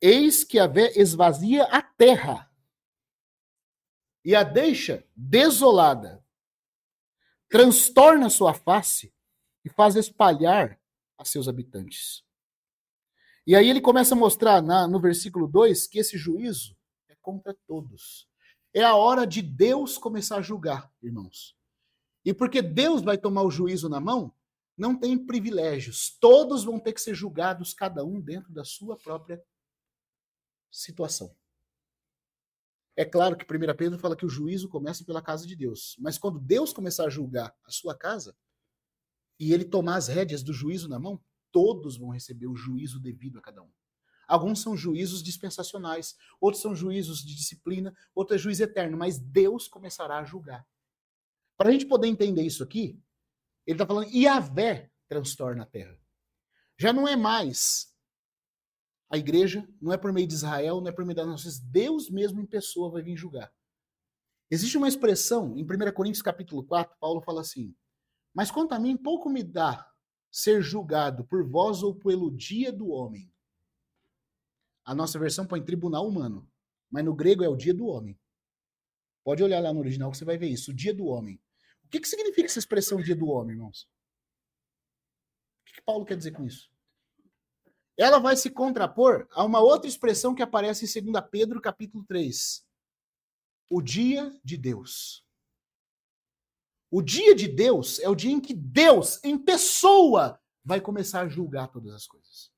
Eis que a vé esvazia a terra e a deixa desolada, transtorna sua face e faz espalhar a seus habitantes. E aí ele começa a mostrar na, no versículo 2 que esse juízo é contra todos. É a hora de Deus começar a julgar, irmãos. E porque Deus vai tomar o juízo na mão, não tem privilégios. Todos vão ter que ser julgados, cada um dentro da sua própria situação. É claro que 1 Pedro fala que o juízo começa pela casa de Deus. Mas quando Deus começar a julgar a sua casa, e ele tomar as rédeas do juízo na mão, todos vão receber o juízo devido a cada um. Alguns são juízos dispensacionais, outros são juízos de disciplina, outro é juízo eterno, mas Deus começará a julgar. Para a gente poder entender isso aqui, ele está falando, Yahvé transtorna a terra. Já não é mais a igreja, não é por meio de Israel, não é por meio das nações, Deus mesmo em pessoa vai vir julgar. Existe uma expressão, em 1 Coríntios capítulo 4, Paulo fala assim, mas quanto a mim, pouco me dá ser julgado por vós ou pelo dia do homem. A nossa versão põe tribunal humano, mas no grego é o dia do homem. Pode olhar lá no original que você vai ver isso, o dia do homem. O que, que significa essa expressão dia do homem, irmãos? O que, que Paulo quer dizer com isso? Ela vai se contrapor a uma outra expressão que aparece em 2 Pedro capítulo 3. O dia de Deus. O dia de Deus é o dia em que Deus, em pessoa, vai começar a julgar todas as coisas.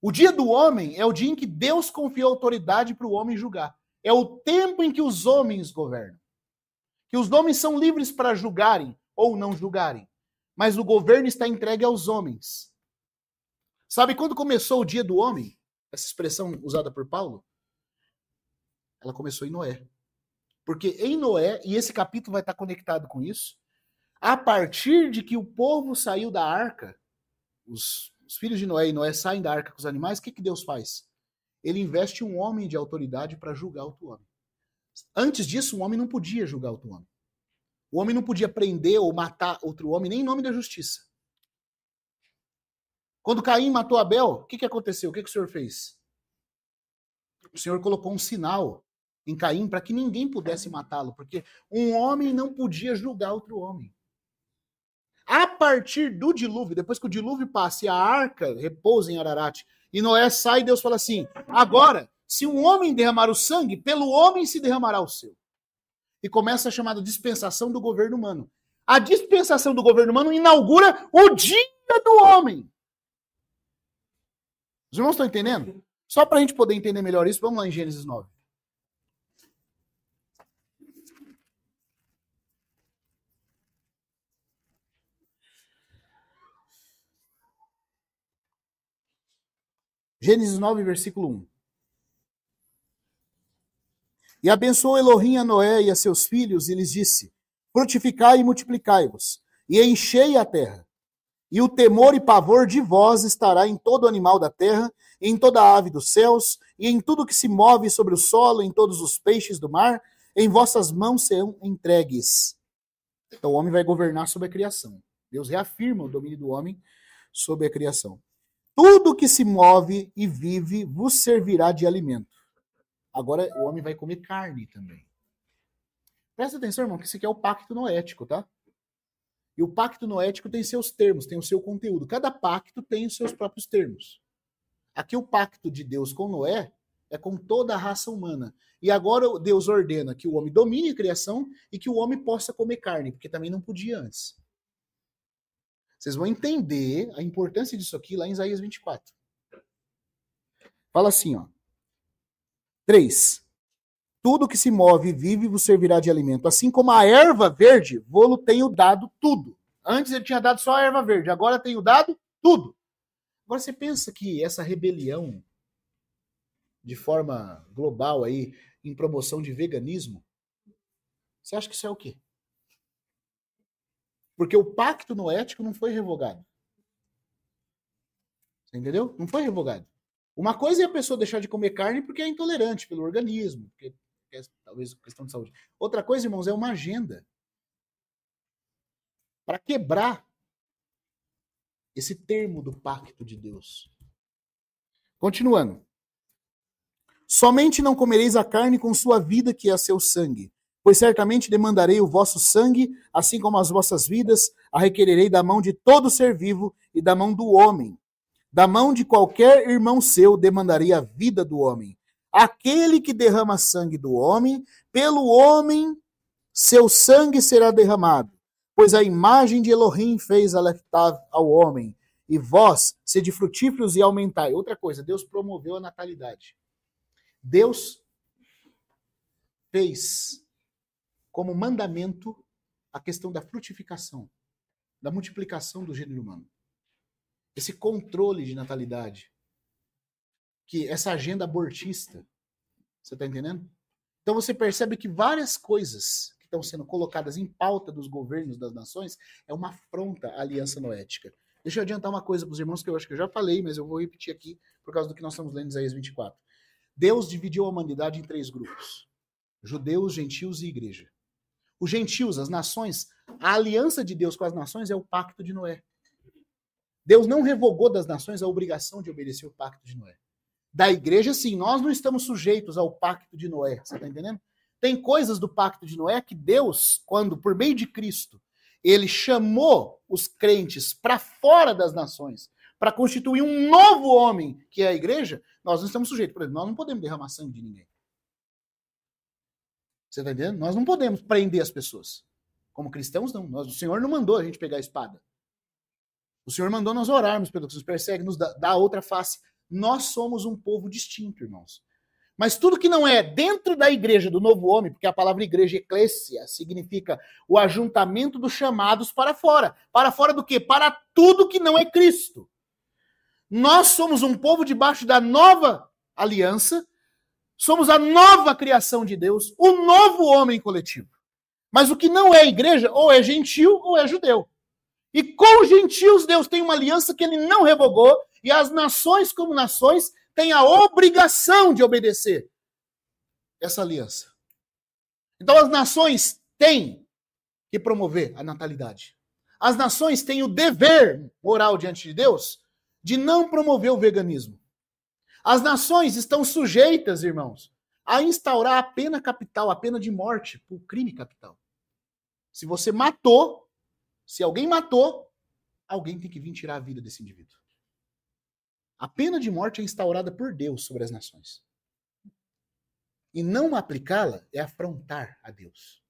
O dia do homem é o dia em que Deus confiou autoridade para o homem julgar. É o tempo em que os homens governam. Que os homens são livres para julgarem ou não julgarem. Mas o governo está entregue aos homens. Sabe quando começou o dia do homem? Essa expressão usada por Paulo? Ela começou em Noé. Porque em Noé, e esse capítulo vai estar conectado com isso, a partir de que o povo saiu da arca, os, os filhos de Noé e Noé saem da arca com os animais, o que, que Deus faz? Ele investe um homem de autoridade para julgar outro homem. Antes disso, um homem não podia julgar outro homem. O homem não podia prender ou matar outro homem, nem em nome da justiça. Quando Caim matou Abel, o que, que aconteceu? O que, que o Senhor fez? O Senhor colocou um sinal em Caim para que ninguém pudesse matá-lo, porque um homem não podia julgar outro homem. A partir do dilúvio, depois que o dilúvio passa e a arca repousa em Ararat, e Noé sai, Deus fala assim: agora, se um homem derramar o sangue, pelo homem se derramará o seu. E começa a chamada dispensação do governo humano. A dispensação do governo humano inaugura o dia do homem. Os irmãos estão entendendo? Só para a gente poder entender melhor isso, vamos lá em Gênesis 9. Gênesis 9, versículo 1. E abençoou Elohim a Noé e a seus filhos, e lhes disse: Frutificai e multiplicai-vos, e enchei a terra. E o temor e pavor de vós estará em todo animal da terra, em toda ave dos céus, e em tudo que se move sobre o solo, em todos os peixes do mar, em vossas mãos serão entregues. Então o homem vai governar sobre a criação. Deus reafirma o domínio do homem sobre a criação. Tudo que se move e vive vos servirá de alimento. Agora o homem vai comer carne também. Presta atenção, irmão, que isso aqui é o pacto noético, tá? E o pacto noético tem seus termos, tem o seu conteúdo. Cada pacto tem os seus próprios termos. Aqui o pacto de Deus com Noé é com toda a raça humana. E agora Deus ordena que o homem domine a criação e que o homem possa comer carne, porque também não podia antes. Vocês vão entender a importância disso aqui lá em Isaías 24. Fala assim, ó. 3. Tudo que se move e vive vos servirá de alimento. Assim como a erva verde, vou tenho dado tudo. Antes ele tinha dado só a erva verde, agora tenho dado tudo. Agora você pensa que essa rebelião, de forma global aí, em promoção de veganismo, você acha que isso é o quê? Porque o pacto noético não foi revogado. Você entendeu? Não foi revogado. Uma coisa é a pessoa deixar de comer carne porque é intolerante pelo organismo, porque é, talvez questão de saúde. Outra coisa, irmãos, é uma agenda para quebrar esse termo do pacto de Deus. Continuando. Somente não comereis a carne com sua vida, que é seu sangue, Pois certamente demandarei o vosso sangue, assim como as vossas vidas, a requererei da mão de todo ser vivo e da mão do homem. Da mão de qualquer irmão seu demandarei a vida do homem. Aquele que derrama sangue do homem, pelo homem seu sangue será derramado. Pois a imagem de Elohim fez Aleftav ao homem. E vós, sede frutíferos e aumentai. Outra coisa, Deus promoveu a natalidade. Deus fez como mandamento a questão da frutificação, da multiplicação do gênero humano. Esse controle de natalidade, que essa agenda abortista, você está entendendo? Então você percebe que várias coisas que estão sendo colocadas em pauta dos governos das nações é uma afronta à aliança noética. Deixa eu adiantar uma coisa para os irmãos que eu acho que eu já falei, mas eu vou repetir aqui por causa do que nós estamos lendo em Isaías 24. Deus dividiu a humanidade em três grupos: judeus, gentios e igreja. Os gentios, as nações, a aliança de Deus com as nações é o pacto de Noé. Deus não revogou das nações a obrigação de obedecer o pacto de Noé. Da igreja, sim, nós não estamos sujeitos ao pacto de Noé. Você está entendendo? Tem coisas do pacto de Noé que Deus, quando, por meio de Cristo, ele chamou os crentes para fora das nações, para constituir um novo homem, que é a igreja, nós não estamos sujeitos. Por exemplo, nós não podemos derramar sangue de ninguém. Você está entendendo? Nós não podemos prender as pessoas. Como cristãos, não. Nós, o Senhor não mandou a gente pegar a espada. O Senhor mandou nós orarmos pelo que nos persegue, nos dá, dá outra face. Nós somos um povo distinto, irmãos. Mas tudo que não é dentro da igreja do novo homem, porque a palavra igreja eclésia significa o ajuntamento dos chamados para fora. Para fora do quê? Para tudo que não é Cristo. Nós somos um povo debaixo da nova aliança, Somos a nova criação de Deus, o novo homem coletivo. Mas o que não é igreja, ou é gentil ou é judeu. E com os gentios, Deus tem uma aliança que ele não revogou, e as nações, como nações, têm a obrigação de obedecer essa aliança. Então, as nações têm que promover a natalidade. As nações têm o dever moral diante de Deus de não promover o veganismo. As nações estão sujeitas, irmãos, a instaurar a pena capital, a pena de morte por crime capital. Se você matou, se alguém matou, alguém tem que vir tirar a vida desse indivíduo. A pena de morte é instaurada por Deus sobre as nações. E não aplicá-la é afrontar a Deus.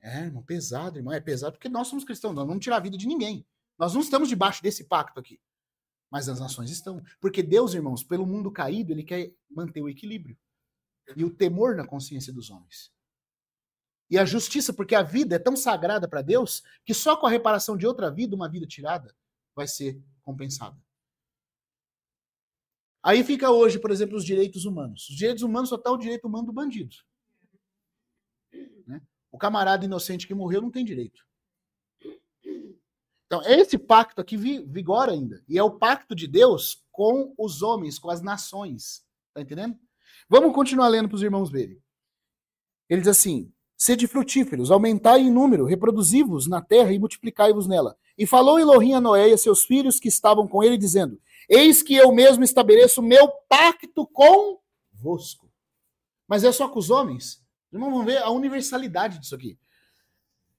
É, irmão, pesado, irmão. É pesado porque nós somos cristãos, nós não vamos tirar a vida de ninguém. Nós não estamos debaixo desse pacto aqui. Mas as nações estão. Porque Deus, irmãos, pelo mundo caído, ele quer manter o equilíbrio. E o temor na consciência dos homens. E a justiça, porque a vida é tão sagrada para Deus que só com a reparação de outra vida, uma vida tirada, vai ser compensada. Aí fica hoje, por exemplo, os direitos humanos. Os direitos humanos só está o direito humano do bandido. Né? O camarada inocente que morreu não tem direito. Então, esse pacto aqui vigora ainda. E é o pacto de Deus com os homens, com as nações. Tá entendendo? Vamos continuar lendo para os irmãos verem. Ele diz assim: Sede frutíferos, aumentai em número, reproduzi-vos na terra e multiplicai-vos nela. E falou Elohim a Noé e a seus filhos que estavam com ele, dizendo: Eis que eu mesmo estabeleço meu pacto convosco. Mas é só com os homens? Irmão, vamos ver a universalidade disso aqui.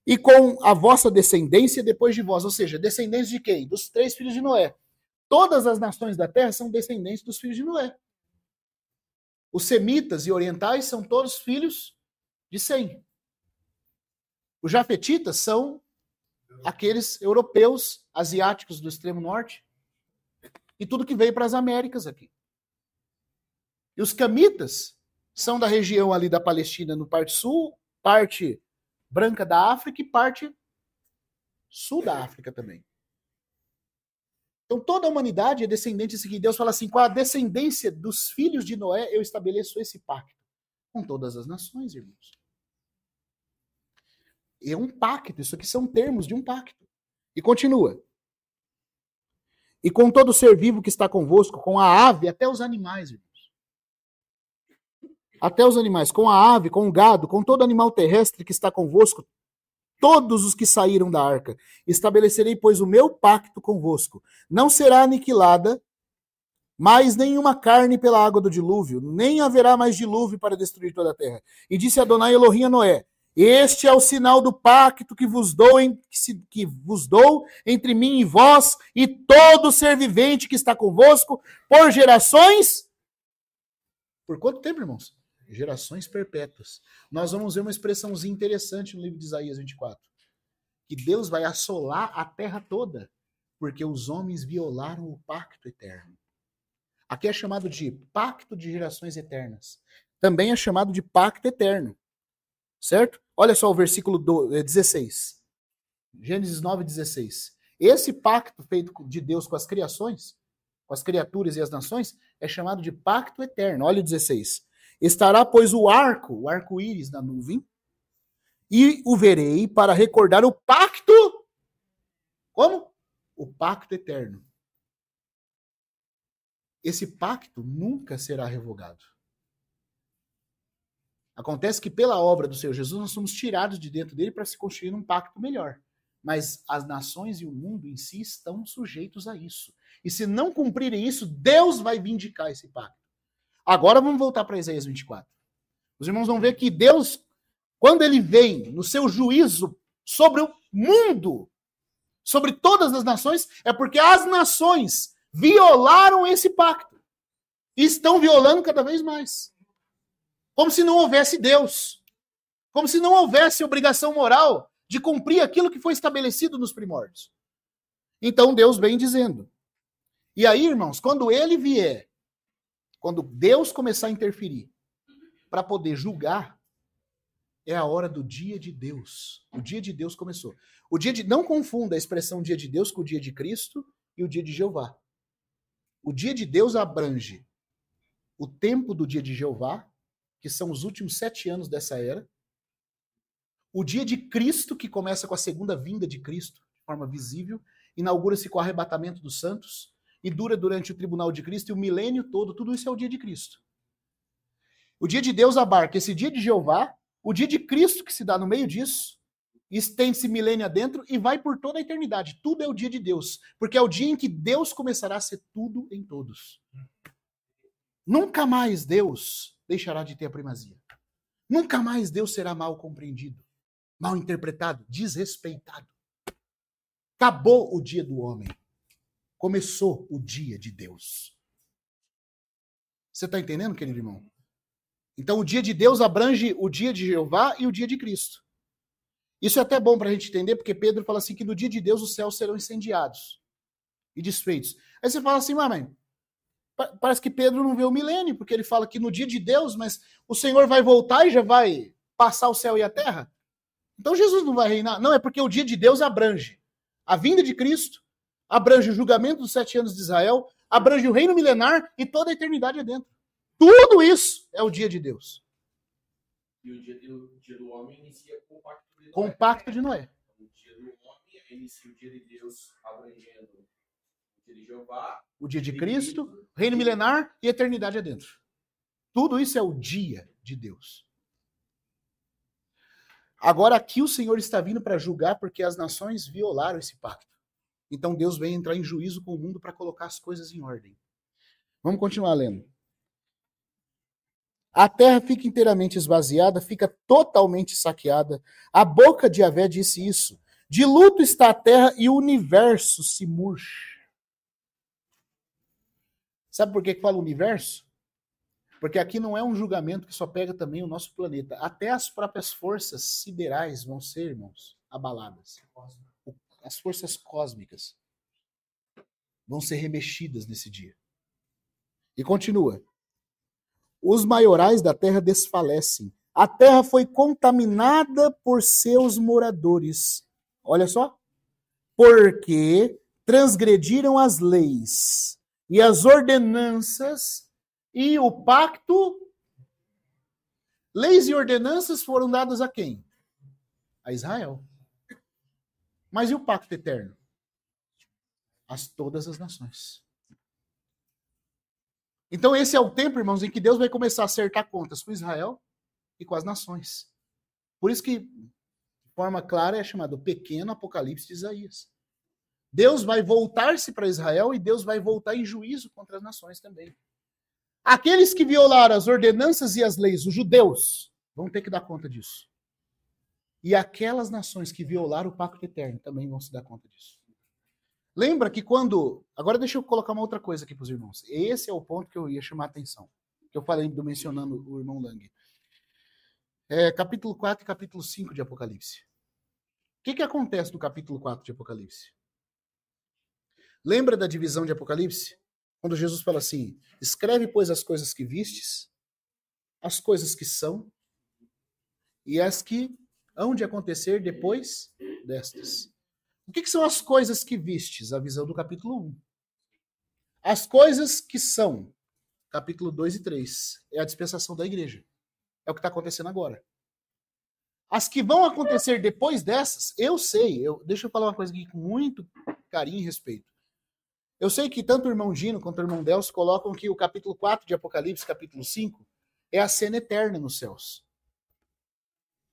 E com a vossa descendência depois de vós, ou seja, descendentes de quem? Dos três filhos de Noé. Todas as nações da terra são descendentes dos filhos de Noé. Os semitas e orientais são todos filhos de Sem. Os jafetitas são aqueles europeus, asiáticos do extremo norte, e tudo que veio para as Américas aqui. E os camitas são da região ali da Palestina, no parte sul, parte branca da África e parte sul da África também. Então toda a humanidade é descendente desse que Deus fala assim, com a descendência dos filhos de Noé eu estabeleço esse pacto com todas as nações, irmãos. É um pacto, isso aqui são termos de um pacto. E continua. E com todo ser vivo que está convosco, com a ave, até os animais, irmãos até os animais, com a ave, com o gado, com todo animal terrestre que está convosco, todos os que saíram da arca. Estabelecerei, pois, o meu pacto convosco. Não será aniquilada mais nenhuma carne pela água do dilúvio, nem haverá mais dilúvio para destruir toda a terra. E disse Adonai Elohim a Noé: Este é o sinal do pacto que vos dou, em, que, que vos dou entre mim e vós e todo ser vivente que está convosco por gerações. Por quanto tempo, irmãos? Gerações perpétuas. Nós vamos ver uma expressãozinha interessante no livro de Isaías 24. Que Deus vai assolar a terra toda, porque os homens violaram o pacto eterno. Aqui é chamado de pacto de gerações eternas. Também é chamado de pacto eterno. Certo? Olha só o versículo 16. É, Gênesis 9, 16. Esse pacto feito de Deus com as criações, com as criaturas e as nações, é chamado de pacto eterno. Olha o 16. Estará, pois, o arco, o arco-íris na nuvem, e o verei para recordar o pacto. Como? O pacto eterno. Esse pacto nunca será revogado. Acontece que pela obra do Senhor Jesus nós somos tirados de dentro dele para se construir um pacto melhor. Mas as nações e o mundo em si estão sujeitos a isso. E se não cumprirem isso, Deus vai vindicar esse pacto. Agora vamos voltar para Isaías 24. Os irmãos vão ver que Deus, quando ele vem no seu juízo sobre o mundo, sobre todas as nações, é porque as nações violaram esse pacto. E estão violando cada vez mais. Como se não houvesse Deus. Como se não houvesse obrigação moral de cumprir aquilo que foi estabelecido nos primórdios. Então Deus vem dizendo. E aí, irmãos, quando ele vier quando Deus começar a interferir para poder julgar, é a hora do dia de Deus. O dia de Deus começou. O dia de não confunda a expressão dia de Deus com o dia de Cristo e o dia de Jeová. O dia de Deus abrange o tempo do dia de Jeová, que são os últimos sete anos dessa era, o dia de Cristo, que começa com a segunda vinda de Cristo, de forma visível, inaugura-se com o arrebatamento dos santos, e dura durante o tribunal de Cristo e o milênio todo, tudo isso é o dia de Cristo. O dia de Deus abarca esse dia de Jeová, o dia de Cristo que se dá no meio disso, estende-se milênio adentro e vai por toda a eternidade. Tudo é o dia de Deus, porque é o dia em que Deus começará a ser tudo em todos. Nunca mais Deus deixará de ter a primazia. Nunca mais Deus será mal compreendido, mal interpretado, desrespeitado. Acabou o dia do homem. Começou o dia de Deus. Você está entendendo, querido irmão? Então, o dia de Deus abrange o dia de Jeová e o dia de Cristo. Isso é até bom para a gente entender, porque Pedro fala assim que no dia de Deus os céus serão incendiados e desfeitos. Aí você fala assim, mamãe, parece que Pedro não vê o milênio, porque ele fala que no dia de Deus, mas o Senhor vai voltar e já vai passar o céu e a terra. Então Jesus não vai reinar. Não, é porque o dia de Deus abrange a vinda de Cristo, abrange o julgamento dos sete anos de Israel, abrange o reino milenar e toda a eternidade é dentro. Tudo isso é o dia de Deus. E o dia do, dia do homem inicia com o pacto de Noé. Com o pacto de Noé. O dia do homem inicia o dia de Deus abrangendo o dia de Jeová. O dia de Cristo, reino milenar e eternidade adentro. Tudo isso é o dia de Deus. Agora aqui o Senhor está vindo para julgar porque as nações violaram esse pacto. Então Deus vem entrar em juízo com o mundo para colocar as coisas em ordem. Vamos continuar lendo. A terra fica inteiramente esvaziada, fica totalmente saqueada. A boca de Avé disse isso. De luto está a terra e o universo se murcha. Sabe por que fala universo? Porque aqui não é um julgamento que só pega também o nosso planeta. Até as próprias forças siderais vão ser, irmãos, abaladas. As forças cósmicas vão ser remexidas nesse dia. E continua os maiorais da terra desfalecem. A terra foi contaminada por seus moradores. Olha só. Porque transgrediram as leis e as ordenanças e o pacto. Leis e ordenanças foram dadas a quem? A Israel. Mas e o pacto eterno? A todas as nações. Então, esse é o tempo, irmãos, em que Deus vai começar a acertar contas com Israel e com as nações. Por isso que, de forma clara, é chamado pequeno Apocalipse de Isaías. Deus vai voltar-se para Israel e Deus vai voltar em juízo contra as nações também. Aqueles que violaram as ordenanças e as leis, os judeus, vão ter que dar conta disso. E aquelas nações que violaram o pacto eterno também vão se dar conta disso. Lembra que quando. Agora deixa eu colocar uma outra coisa aqui para os irmãos. Esse é o ponto que eu ia chamar a atenção. Que eu falei do mencionando o irmão Lang. É, capítulo 4 e capítulo 5 de Apocalipse. O que, que acontece no capítulo 4 de Apocalipse? Lembra da divisão de Apocalipse? Quando Jesus fala assim: escreve, pois, as coisas que vistes, as coisas que são, e as que hão de acontecer depois destas. O que, que são as coisas que vistes? A visão do capítulo 1. As coisas que são, capítulo 2 e 3, é a dispensação da igreja. É o que está acontecendo agora. As que vão acontecer depois dessas, eu sei, eu, deixa eu falar uma coisa aqui com muito carinho e respeito. Eu sei que tanto o irmão Gino quanto o irmão Delcio colocam que o capítulo 4 de Apocalipse, capítulo 5, é a cena eterna nos céus.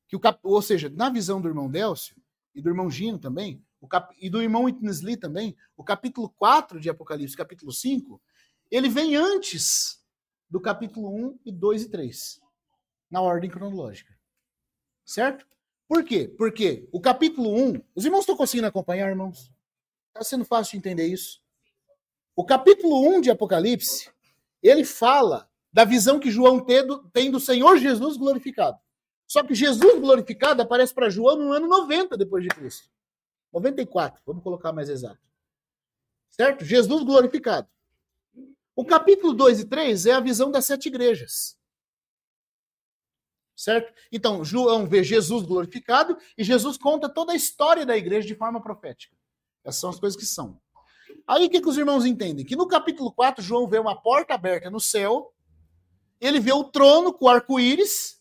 Que o cap... Ou seja, na visão do irmão Delcio e do irmão Gino também, cap... e do irmão Itnesli também, o capítulo 4 de Apocalipse, capítulo 5, ele vem antes do capítulo 1 e 2 e 3, na ordem cronológica. Certo? Por quê? Porque o capítulo 1, os irmãos estão conseguindo acompanhar, irmãos? Está sendo fácil de entender isso? O capítulo 1 de Apocalipse, ele fala da visão que João tem do Senhor Jesus glorificado. Só que Jesus glorificado aparece para João no ano 90 depois de Cristo. 94, vamos colocar mais exato. Certo? Jesus glorificado. O capítulo 2 e 3 é a visão das sete igrejas. Certo? Então, João vê Jesus glorificado e Jesus conta toda a história da igreja de forma profética. Essas são as coisas que são. Aí o que, que os irmãos entendem? Que no capítulo 4, João vê uma porta aberta no céu ele vê o trono com arco-íris,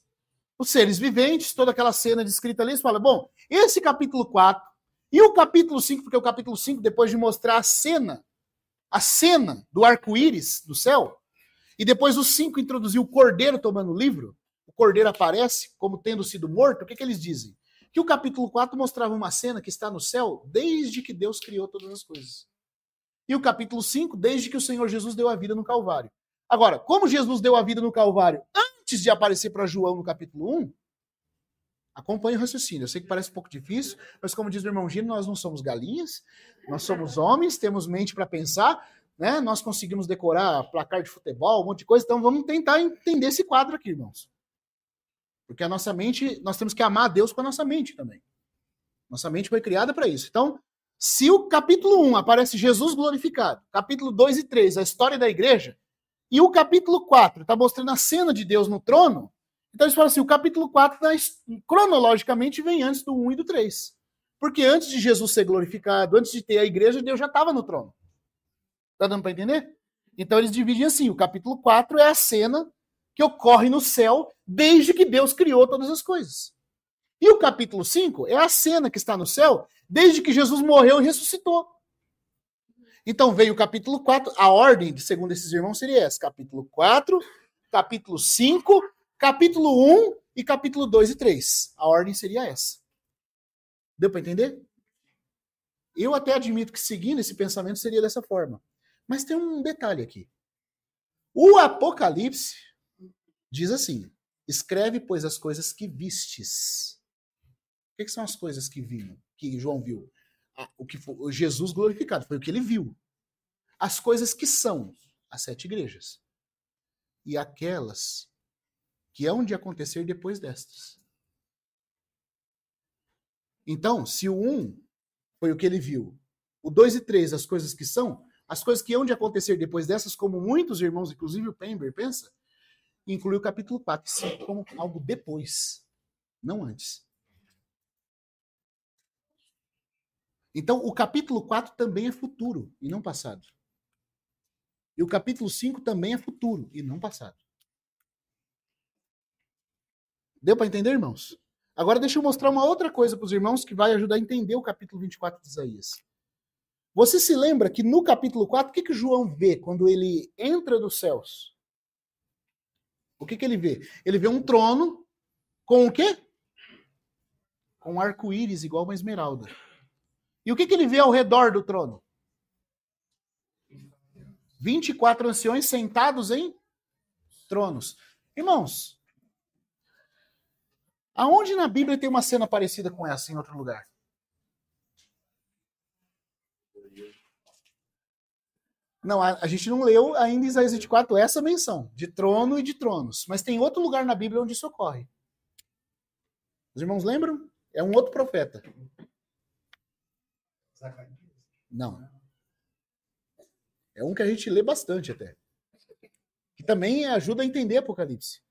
os seres viventes, toda aquela cena descrita ali, você fala, bom, esse capítulo 4 e o capítulo 5, porque o capítulo 5, depois de mostrar a cena, a cena do arco-íris do céu, e depois o 5 introduziu o cordeiro tomando o livro, o cordeiro aparece como tendo sido morto, o que, que eles dizem? Que o capítulo 4 mostrava uma cena que está no céu desde que Deus criou todas as coisas. E o capítulo 5, desde que o Senhor Jesus deu a vida no Calvário. Agora, como Jesus deu a vida no Calvário antes de aparecer para João no capítulo 1, acompanhe o raciocínio. Eu sei que parece um pouco difícil, mas como diz o irmão Gino, nós não somos galinhas, nós somos homens, temos mente para pensar, né? Nós conseguimos decorar placar de futebol, um monte de coisa, então vamos tentar entender esse quadro aqui, irmãos. Porque a nossa mente, nós temos que amar a Deus com a nossa mente também. Nossa mente foi criada para isso. Então, se o capítulo 1 aparece Jesus glorificado, capítulo 2 e 3, a história da igreja, e o capítulo 4 está mostrando a cena de Deus no trono, então eles falam assim: o capítulo 4 tá, cronologicamente vem antes do 1 e do 3. Porque antes de Jesus ser glorificado, antes de ter a igreja, Deus já estava no trono. Tá dando para entender? Então eles dividem assim: o capítulo 4 é a cena que ocorre no céu desde que Deus criou todas as coisas. E o capítulo 5 é a cena que está no céu desde que Jesus morreu e ressuscitou. Então veio o capítulo 4, a ordem, segundo esses irmãos, seria essa: capítulo 4, capítulo 5, capítulo 1 e capítulo 2 e 3. A ordem seria essa. Deu para entender? Eu até admito que seguindo esse pensamento seria dessa forma. Mas tem um detalhe aqui. O Apocalipse diz assim: escreve, pois, as coisas que vistes. O que, que são as coisas que viram, que João viu? O que foi, Jesus glorificado, foi o que ele viu. As coisas que são as sete igrejas. E aquelas que hão de acontecer depois destas. Então, se o um foi o que ele viu, o dois e três as coisas que são, as coisas que hão de acontecer depois dessas, como muitos irmãos, inclusive o Pember, pensa, inclui o capítulo 4 e 5 como algo depois, não antes. Então, o capítulo 4 também é futuro e não passado. E o capítulo 5 também é futuro e não passado. Deu para entender, irmãos? Agora deixa eu mostrar uma outra coisa para os irmãos que vai ajudar a entender o capítulo 24 de Isaías. Você se lembra que no capítulo 4, o que, que João vê quando ele entra dos céus? O que, que ele vê? Ele vê um trono com o quê? Com um arco-íris igual uma esmeralda. E o que, que ele vê ao redor do trono? 24 anciões sentados em tronos. Irmãos, aonde na Bíblia tem uma cena parecida com essa em outro lugar? Não, a, a, gente não leu ainda Isaías 24 essa menção, de trono e de tronos. Mas tem outro lugar na Bíblia onde isso ocorre. Os irmãos lembram? É um outro profeta. Não. É um que a gente lê bastante até. Que também ajuda a entender Apocalipse.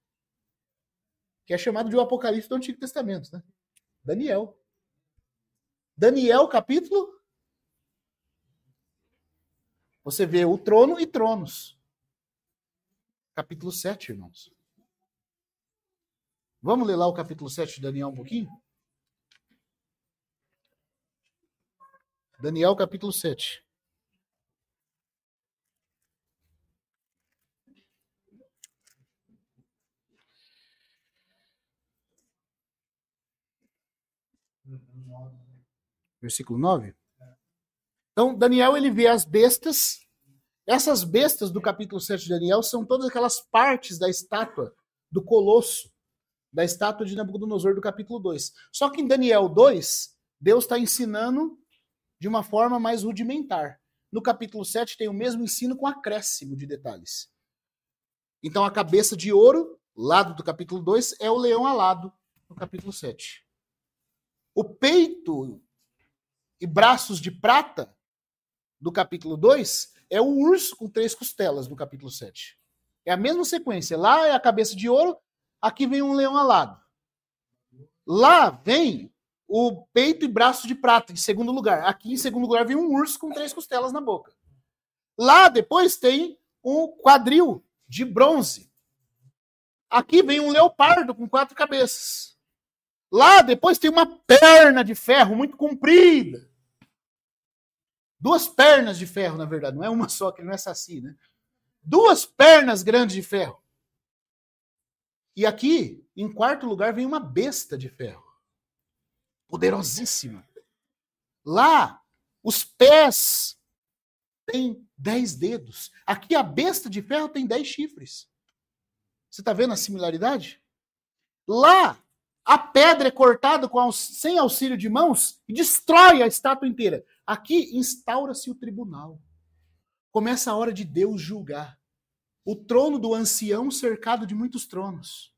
Que é chamado de o Apocalipse do Antigo Testamento, né? Daniel. Daniel, capítulo você vê o trono e tronos. Capítulo 7, irmãos. Vamos ler lá o capítulo 7 de Daniel um pouquinho? Daniel, capítulo 7. Versículo 9. Então, Daniel ele vê as bestas. Essas bestas do capítulo 7 de Daniel são todas aquelas partes da estátua do colosso, da estátua de Nabucodonosor do capítulo 2. Só que em Daniel 2, Deus está ensinando de uma forma mais rudimentar. No capítulo 7 tem o mesmo ensino com acréscimo de detalhes. Então a cabeça de ouro, lado do capítulo 2, é o leão alado, no capítulo 7. O peito e braços de prata do capítulo 2 é o urso com três costelas do capítulo 7. É a mesma sequência. Lá é a cabeça de ouro, aqui vem um leão alado. Lá vem o peito e braço de prata, em segundo lugar. Aqui, em segundo lugar, vem um urso com três costelas na boca. Lá depois tem um quadril de bronze. Aqui vem um leopardo com quatro cabeças. Lá depois tem uma perna de ferro muito comprida. Duas pernas de ferro, na verdade, não é uma só, que não é saci, né? Duas pernas grandes de ferro. E aqui, em quarto lugar, vem uma besta de ferro. Poderosíssima. Lá, os pés têm dez dedos. Aqui, a besta de ferro tem dez chifres. Você está vendo a similaridade? Lá, a pedra é cortada com, sem auxílio de mãos e destrói a estátua inteira. Aqui instaura-se o tribunal. Começa a hora de Deus julgar. O trono do ancião cercado de muitos tronos.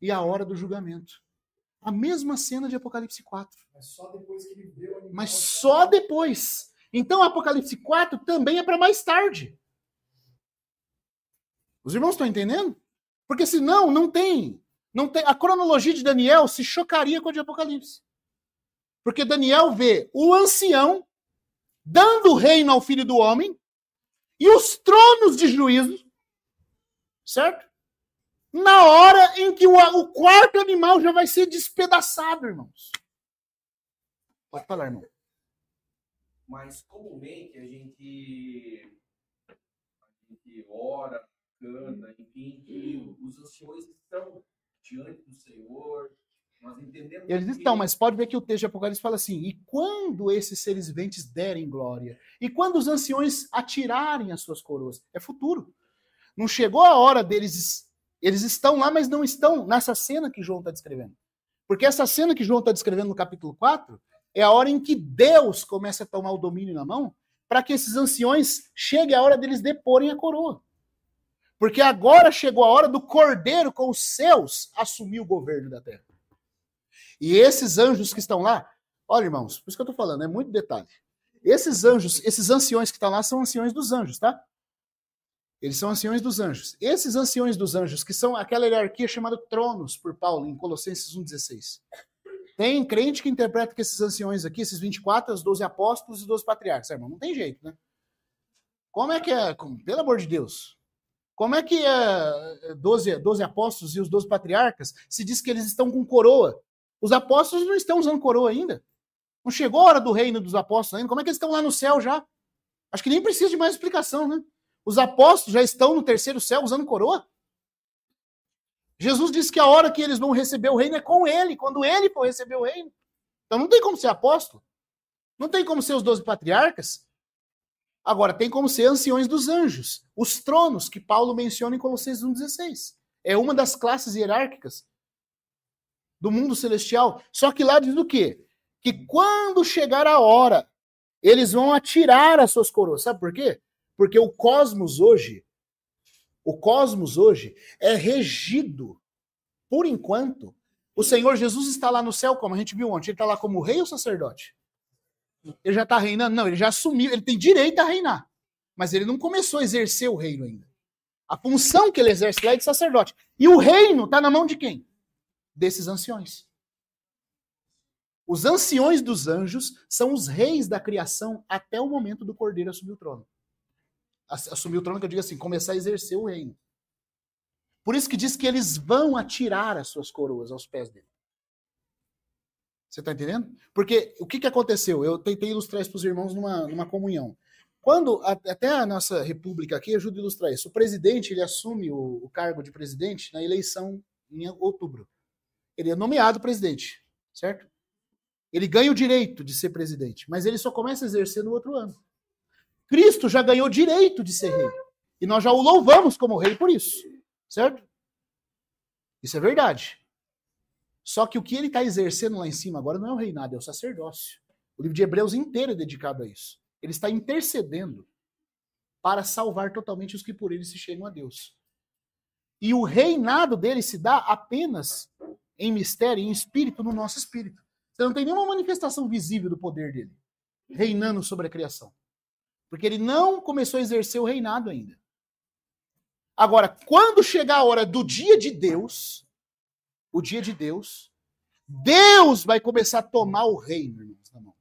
E a hora do julgamento. A mesma cena de Apocalipse 4. Mas só depois que ele viu o Mas só depois. Então Apocalipse 4 também é para mais tarde. Os irmãos estão entendendo? Porque senão não tem, não tem. A cronologia de Daniel se chocaria com a de Apocalipse. Porque Daniel vê o ancião dando o reino ao filho do homem e os tronos de juízo, certo? Na hora em que o, o quarto animal já vai ser despedaçado, irmãos. Pode falar, irmão. Mas comumente a gente, a gente ora, canta, enfim, que os anciões estão diante do Senhor. Nós entendemos. Eles que- estão, mas pode ver que o texto de Apocalipse fala assim: e quando esses seres viventes derem glória, e quando os anciões atirarem as suas coroas, é futuro. Não chegou a hora deles. Eles estão lá, mas não estão nessa cena que João está descrevendo. Porque essa cena que João está descrevendo no capítulo 4 é a hora em que Deus começa a tomar o domínio na mão para que esses anciões chegue a hora deles deporem a coroa. Porque agora chegou a hora do cordeiro com os seus assumir o governo da terra. E esses anjos que estão lá, olha, irmãos, por isso que eu estou falando, é muito detalhe. Esses anjos, esses anciões que estão lá são anciões dos anjos, tá? Eles são anciões dos anjos. Esses anciões dos anjos, que são aquela hierarquia chamada tronos por Paulo, em Colossenses 1,16. Tem crente que interpreta que esses anciões aqui, esses 24, os 12 apóstolos e os 12 patriarcas, irmão. Não tem jeito, né? Como é que é? Pelo amor de Deus. Como é que é 12, 12 apóstolos e os 12 patriarcas se diz que eles estão com coroa? Os apóstolos não estão usando coroa ainda. Não chegou a hora do reino dos apóstolos ainda. Como é que eles estão lá no céu já? Acho que nem precisa de mais explicação, né? Os apóstolos já estão no terceiro céu usando coroa? Jesus disse que a hora que eles vão receber o reino é com ele, quando ele for receber o reino. Então não tem como ser apóstolo. Não tem como ser os doze patriarcas. Agora, tem como ser anciões dos anjos. Os tronos que Paulo menciona em Colossenses 1,16. É uma das classes hierárquicas do mundo celestial. Só que lá diz o quê? Que quando chegar a hora, eles vão atirar as suas coroas. Sabe por quê? Porque o cosmos hoje, o cosmos hoje é regido, por enquanto, o Senhor Jesus está lá no céu, como a gente viu ontem, ele está lá como rei ou sacerdote? Ele já está reinando? Não, ele já assumiu, ele tem direito a reinar. Mas ele não começou a exercer o reino ainda. A função que ele exerce lá é de sacerdote. E o reino está na mão de quem? Desses anciões. Os anciões dos anjos são os reis da criação até o momento do cordeiro assumir o trono. Ass- Assumir o trono, que eu digo assim, começar a exercer o reino. Por isso que diz que eles vão atirar as suas coroas aos pés dele. Você está entendendo? Porque o que, que aconteceu? Eu tentei ilustrar isso para os irmãos numa, numa comunhão. Quando, a- até a nossa república aqui ajuda a ilustrar isso, o presidente ele assume o, o cargo de presidente na eleição em outubro. Ele é nomeado presidente, certo? Ele ganha o direito de ser presidente, mas ele só começa a exercer no outro ano. Cristo já ganhou direito de ser rei. E nós já o louvamos como rei por isso, certo? Isso é verdade. Só que o que ele está exercendo lá em cima agora não é o reinado, é o sacerdócio. O livro de Hebreus inteiro é dedicado a isso. Ele está intercedendo para salvar totalmente os que por ele se chegam a Deus. E o reinado dele se dá apenas em mistério, em espírito, no nosso espírito. Você não tem nenhuma manifestação visível do poder dele, reinando sobre a criação. Porque ele não começou a exercer o reinado ainda. Agora, quando chegar a hora do dia de Deus, o dia de Deus, Deus vai começar a tomar o reino, irmãos, mão.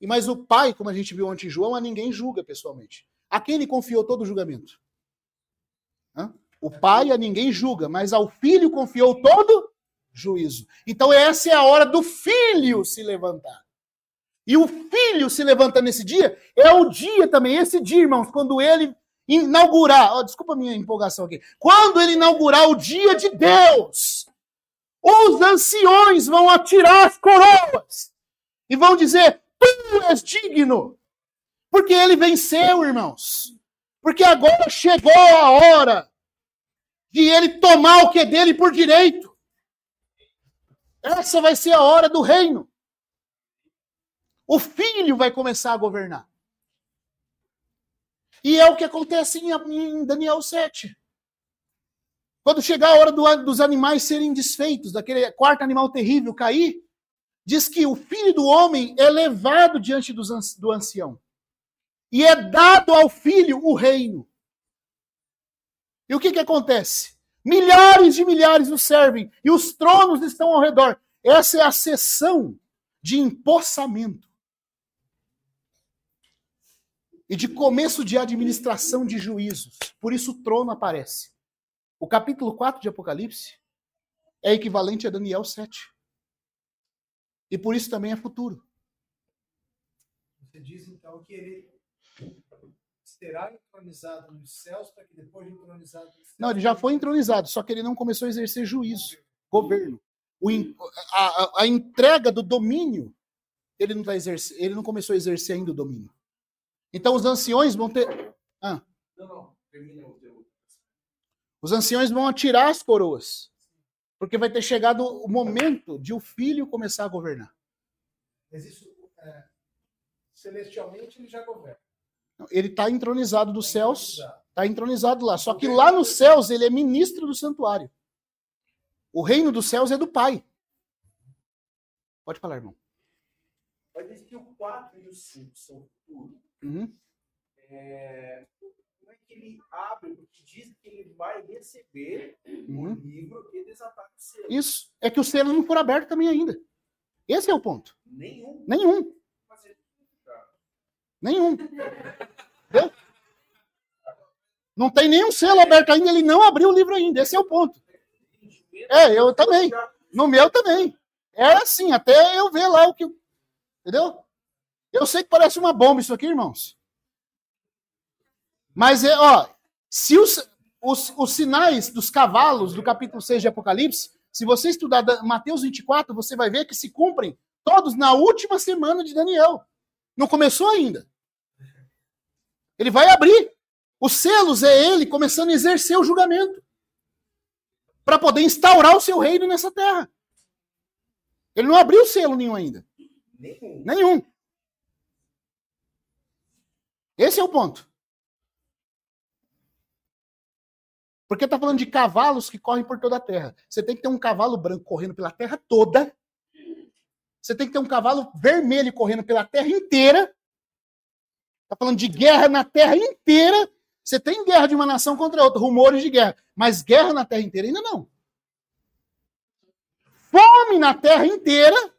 E mas o Pai, como a gente viu ontem em João, a ninguém julga pessoalmente. A quem ele confiou todo o julgamento? Hã? O pai a ninguém julga, mas ao filho confiou todo juízo. Então essa é a hora do filho se levantar. E o filho se levanta nesse dia, é o dia também, esse dia, irmãos, quando ele inaugurar, oh, desculpa a minha empolgação aqui, quando ele inaugurar o dia de Deus, os anciões vão atirar as coroas e vão dizer: Tu és digno, porque ele venceu, irmãos. Porque agora chegou a hora de ele tomar o que é dele por direito. Essa vai ser a hora do reino. O filho vai começar a governar. E é o que acontece em Daniel 7. Quando chegar a hora do, dos animais serem desfeitos, daquele quarto animal terrível cair, diz que o filho do homem é levado diante do, do ancião. E é dado ao filho o reino. E o que, que acontece? Milhares de milhares o servem e os tronos estão ao redor. Essa é a sessão de empossamento. E de começo de administração de juízos. Por isso o trono aparece. O capítulo 4 de Apocalipse é equivalente a Daniel 7. E por isso também é futuro. Você diz então que ele será entronizado nos céus para que depois de entronizado. Não, ele já foi entronizado, só que ele não começou a exercer juízo, governo. O, a, a, entrega do domínio, ele não, tá exercer, ele não começou a exercer ainda o domínio. Então os anciões vão ter. Ah. Não, não. Termina o teu. Os anciões vão atirar as coroas. Porque vai ter chegado o momento de o filho começar a governar. Mas isso, é, celestialmente, ele já governa. Ele está entronizado dos tá céus. Está entronizado lá. Só que lá nos céus ele é ministro do santuário. O reino dos céus é do Pai. Pode falar, irmão. Mas diz que o 4 e o 5 são futuros. Uhum. É, como é que ele abre? Porque diz que ele vai receber uhum. o livro e desatar o selo. Isso. É que o selo não for aberto também ainda. Esse é o ponto. Nenhum. Nenhum. Nenhum. Entendeu? Não tem nenhum selo aberto ainda, ele não abriu o livro ainda. Esse é o ponto. É, eu também. No meu também. Era assim, até eu ver lá o que. Entendeu? Eu sei que parece uma bomba isso aqui, irmãos. Mas é, ó, se os, os, os sinais dos cavalos do capítulo 6 de Apocalipse, se você estudar Mateus 24, você vai ver que se cumprem todos na última semana de Daniel. Não começou ainda. Ele vai abrir. Os selos é ele começando a exercer o julgamento. Para poder instaurar o seu reino nessa terra. Ele não abriu selo nenhum ainda. Nenhum. Nenhum. Esse é o ponto. Porque está falando de cavalos que correm por toda a terra. Você tem que ter um cavalo branco correndo pela terra toda. Você tem que ter um cavalo vermelho correndo pela terra inteira. Está falando de guerra na terra inteira. Você tem guerra de uma nação contra outra, rumores de guerra. Mas guerra na terra inteira ainda não. Fome na terra inteira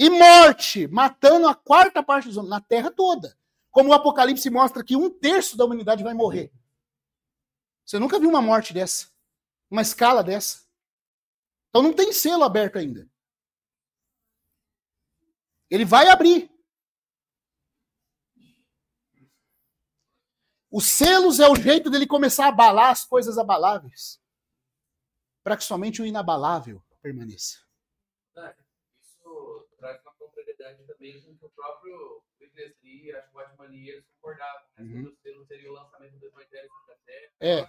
e morte, matando a quarta parte dos homens, na terra toda. Como o Apocalipse mostra que um terço da humanidade vai morrer. Você nunca viu uma morte dessa? Uma escala dessa? Então não tem selo aberto ainda. Ele vai abrir. Os selos é o jeito dele começar a abalar as coisas abaláveis. Para que somente o inabalável permaneça propriedade também com que o próprio Witness Lee, acho que o Batmania, eles concordavam. Né? Uhum. Não seria o lançamento do Evangelho da Terra. É,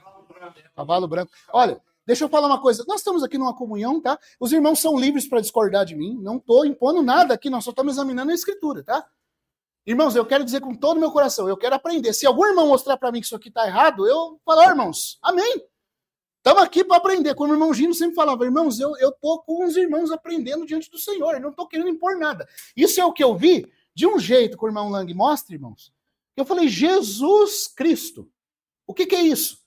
cavalo branco. Olha, deixa eu falar uma coisa. Nós estamos aqui numa comunhão, tá? Os irmãos são livres para discordar de mim. Não estou impondo nada aqui, nós só estamos examinando a Escritura, tá? Irmãos, eu quero dizer com todo o meu coração, eu quero aprender. Se algum irmão mostrar para mim que isso aqui está errado, eu falo, oh, irmãos, amém. Estamos aqui para aprender. Como o irmão Gino sempre falava, irmãos, eu estou com os irmãos aprendendo diante do Senhor, eu não estou querendo impor nada. Isso é o que eu vi de um jeito que o irmão Lang mostra, irmãos. Eu falei, Jesus Cristo. O que, que é isso?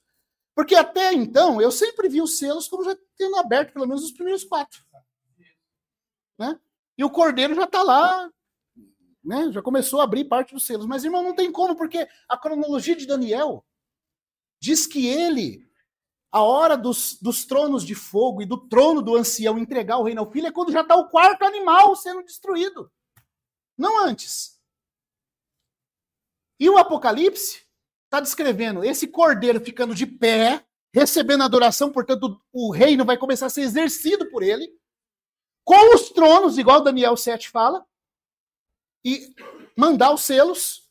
Porque até então eu sempre vi os selos como já tendo aberto pelo menos os primeiros quatro. Né? E o cordeiro já está lá, né? já começou a abrir parte dos selos. Mas, irmão, não tem como, porque a cronologia de Daniel diz que ele, a hora dos, dos tronos de fogo e do trono do ancião entregar o reino ao filho é quando já está o quarto animal sendo destruído. Não antes. E o Apocalipse está descrevendo esse cordeiro ficando de pé, recebendo adoração, portanto, o reino vai começar a ser exercido por ele, com os tronos, igual Daniel 7 fala, e mandar os selos.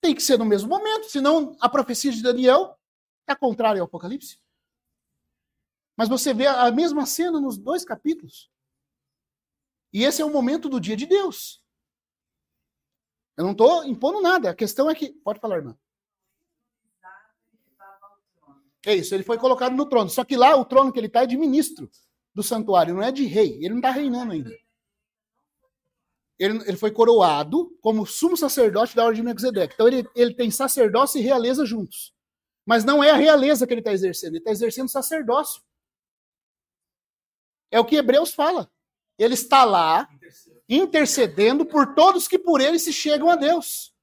Tem que ser no mesmo momento, senão a profecia de Daniel é contrária ao Apocalipse. Mas você vê a mesma cena nos dois capítulos. E esse é o momento do dia de Deus. Eu não estou impondo nada. A questão é que. Pode falar, irmã. É isso, ele foi colocado no trono. Só que lá o trono que ele está é de ministro do santuário, não é de rei. Ele não está reinando ainda. Ele, ele, foi coroado como sumo sacerdote da ordem de Melquisedeque. Então ele, ele tem sacerdócio e realeza juntos. Mas não é a realeza que ele está exercendo, ele está exercendo sacerdócio. É o que Hebreus fala. Ele está lá intercedendo por todos que por ele se chegam a Deus.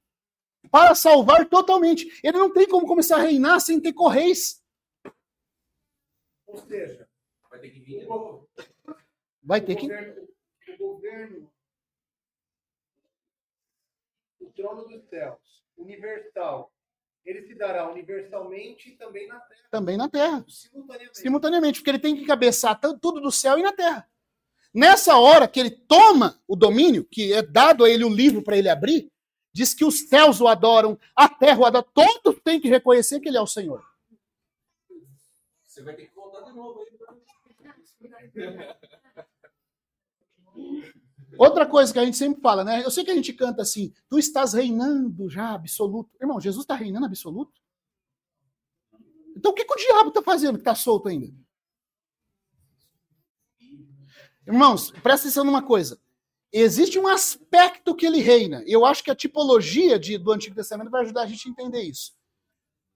Para salvar totalmente. Ele não tem como começar a reinar sem ter correis. Ou seja, vai ter que vir. Vai ter que. O governo, o trono dos céus, universal, ele se dará universalmente e também na terra. Também na terra. Simultaneamente. Simultaneamente, porque ele tem que cabeçar tudo do céu e na terra. Nessa hora que ele toma o domínio, que é dado a ele o livro para ele abrir, diz que os céus o adoram, a terra o adora, todos têm que reconhecer que ele é o Senhor. Você vai ter que voltar de novo aí. Outra coisa que a gente sempre fala, né? Eu sei que a gente canta assim, tu estás reinando já absoluto. Irmão, Jesus está reinando absoluto? Então o que, que o diabo está fazendo que está solto ainda? Irmãos, presta atenção numa coisa. Existe um aspecto que ele reina. Eu acho que a tipologia de, do Antigo Testamento vai ajudar a gente a entender isso.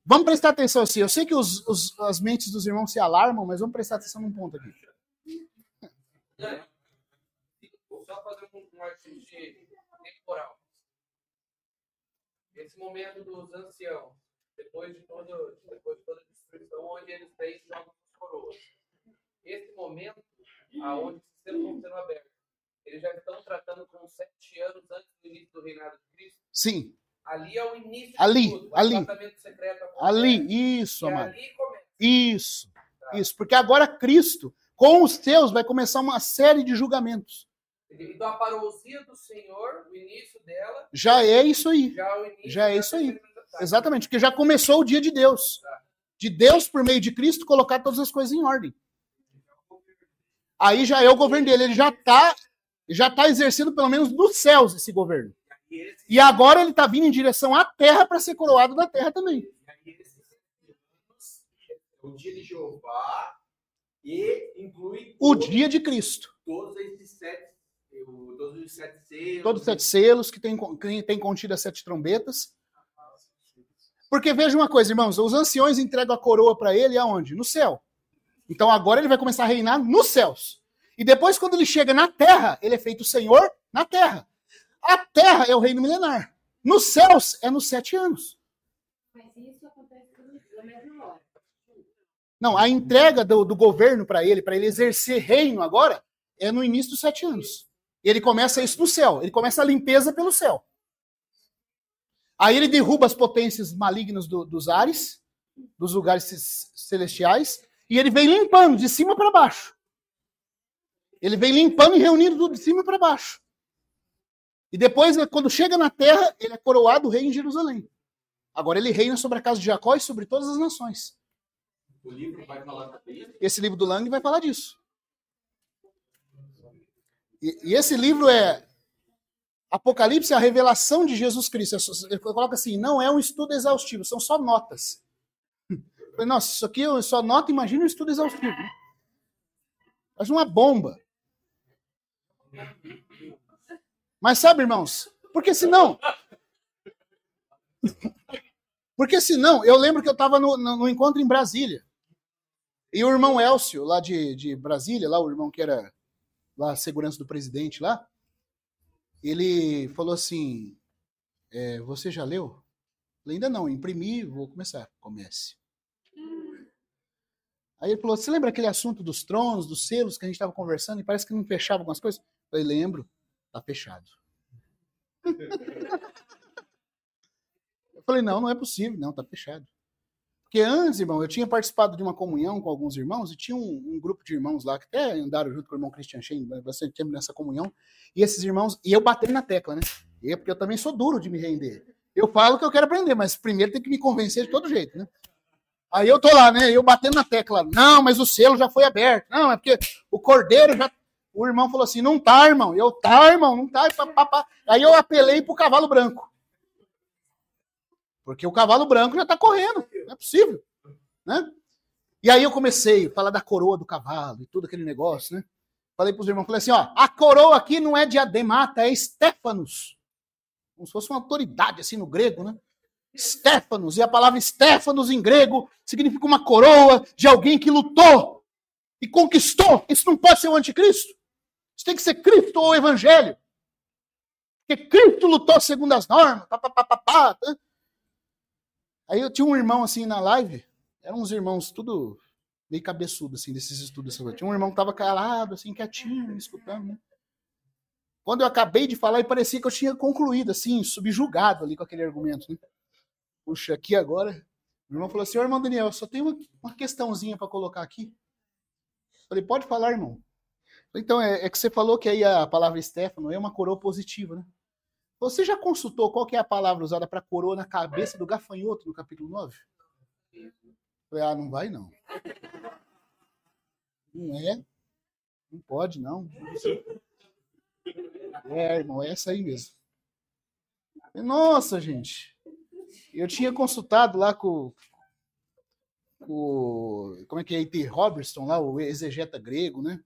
Vamos prestar atenção assim. Eu sei que os, os, as mentes dos irmãos se alarmam, mas vamos prestar atenção num ponto aqui. Um ajuste temporal. Esse momento dos anciãos, depois de, todo, depois de toda a destruição, onde eles têm jogos coroas. Esse momento, aonde selos estão sendo abertos, eles já estão tratando com sete anos antes do início do reinado de Cristo. Sim. Ali é o início ali, de tudo. O ali, secreto acontece, ali, isso, amado. ali. Isso, isso, porque agora Cristo, com os teus, vai começar uma série de julgamentos. Então a parousia do Senhor, o início dela, Já é isso aí. já, é o início Já é isso aí. Exatamente, porque já começou o dia de Deus. De Deus, por meio de Cristo, colocar todas as coisas em ordem. Aí já é o governo dele, ele já está já tá exercendo pelo menos dos céus esse governo. E agora ele está vindo em direção à terra para ser coroado da terra também. anos, o dia de Jeová e inclui O dia de Cristo. todos esses sete, o- todos os sete selos. Todos os sete selos que tem, que tem contido as sete trombetas. Porque veja uma coisa, irmãos, os anciões entregam a coroa para ele aonde? No céu. Então agora ele vai começar a reinar nos céus. E depois, quando ele chega na terra, ele é feito Senhor na terra. A terra é o reino milenar. Nos céus é nos sete anos. Mas isso acontece tudo na mesma hora. Não, a entrega do, do governo para ele, para ele exercer reino agora, é no início dos sete anos. Ele começa isso no céu, ele começa a limpeza pelo céu. Aí ele derruba as potências malignas do- dos ares, dos lugares ce- celestiais, e ele vem limpando de cima para baixo. Ele vem limpando e reunindo de cima para baixo. E depois, né, quando chega na terra, ele é coroado rei em Jerusalém. Agora ele reina sobre a casa de Jacó e sobre todas as nações. Livro. Esse livro do Lang vai falar disso. E, e esse livro é Apocalipse, a revelação de Jesus Cristo. Ele coloca assim, não é um estudo exaustivo, são só notas. Eu Nossa, isso aqui é só nota, imagina um estudo exaustivo. né? Mas uma bomba. Mas sabe, irmãos, porque senão. Porque senão, eu lembro que eu estava no, no, no encontro em Brasília. E o irmão Elcio, lá de, de Brasília, lá o irmão que era lá a segurança do presidente lá, ele falou assim: é, Você já leu? Falei, ainda não, imprimi, vou começar. Comece. Aí ele falou: Você lembra aquele assunto dos tronos, dos selos que a gente estava conversando e parece que não fechava algumas coisas? Falei: Lembro, tá fechado. eu falei: Não, não é possível, não, tá fechado. Porque antes, irmão, eu tinha participado de uma comunhão com alguns irmãos e tinha um, um grupo de irmãos lá que até andaram junto com o irmão Christian Shein bastante tempo nessa comunhão. E esses irmãos, e eu batendo na tecla, né? E, porque eu também sou duro de me render. Eu falo que eu quero aprender, mas primeiro tem que me convencer de todo jeito, né? Aí eu tô lá, né? Eu batendo na tecla. Não, mas o selo já foi aberto. Não, é porque o cordeiro já. O irmão falou assim: não tá, irmão. Eu, tá, irmão, não tá. Pá, pá, pá. Aí eu apelei pro cavalo branco. Porque o cavalo branco já tá correndo. Não é possível. Né? E aí eu comecei a falar da coroa do cavalo e tudo aquele negócio, né? Falei pros irmãos, falei assim, ó, a coroa aqui não é diademata, é Stefanos. Como se fosse uma autoridade assim no grego, né? Stefanos, e a palavra Stefanos em grego significa uma coroa de alguém que lutou e conquistou. Isso não pode ser o anticristo. Isso tem que ser Cristo ou o Evangelho. Porque Cristo lutou segundo as normas. Pá, pá, pá, pá, pá. Né? Aí eu tinha um irmão assim na live, eram uns irmãos tudo meio cabeçudo assim desses estudos. Tinha um irmão que estava calado, assim, quietinho, escutando, né? Quando eu acabei de falar, e parecia que eu tinha concluído, assim, subjugado ali com aquele argumento, né? Puxa, aqui agora. O irmão falou assim: irmão Daniel, só tem uma, uma questãozinha para colocar aqui. Falei, pode falar, irmão. Então, é, é, que você falou que aí a palavra Stefano é uma coroa positiva, né? Você já consultou qual que é a palavra usada para coroa na cabeça do gafanhoto no capítulo 9? Falei, ah, não vai não. Não é. Não pode, não. É, irmão, é essa aí mesmo. Nossa, gente. Eu tinha consultado lá com, com como é que é, E.T. Robertson, lá, o exegeta grego, né?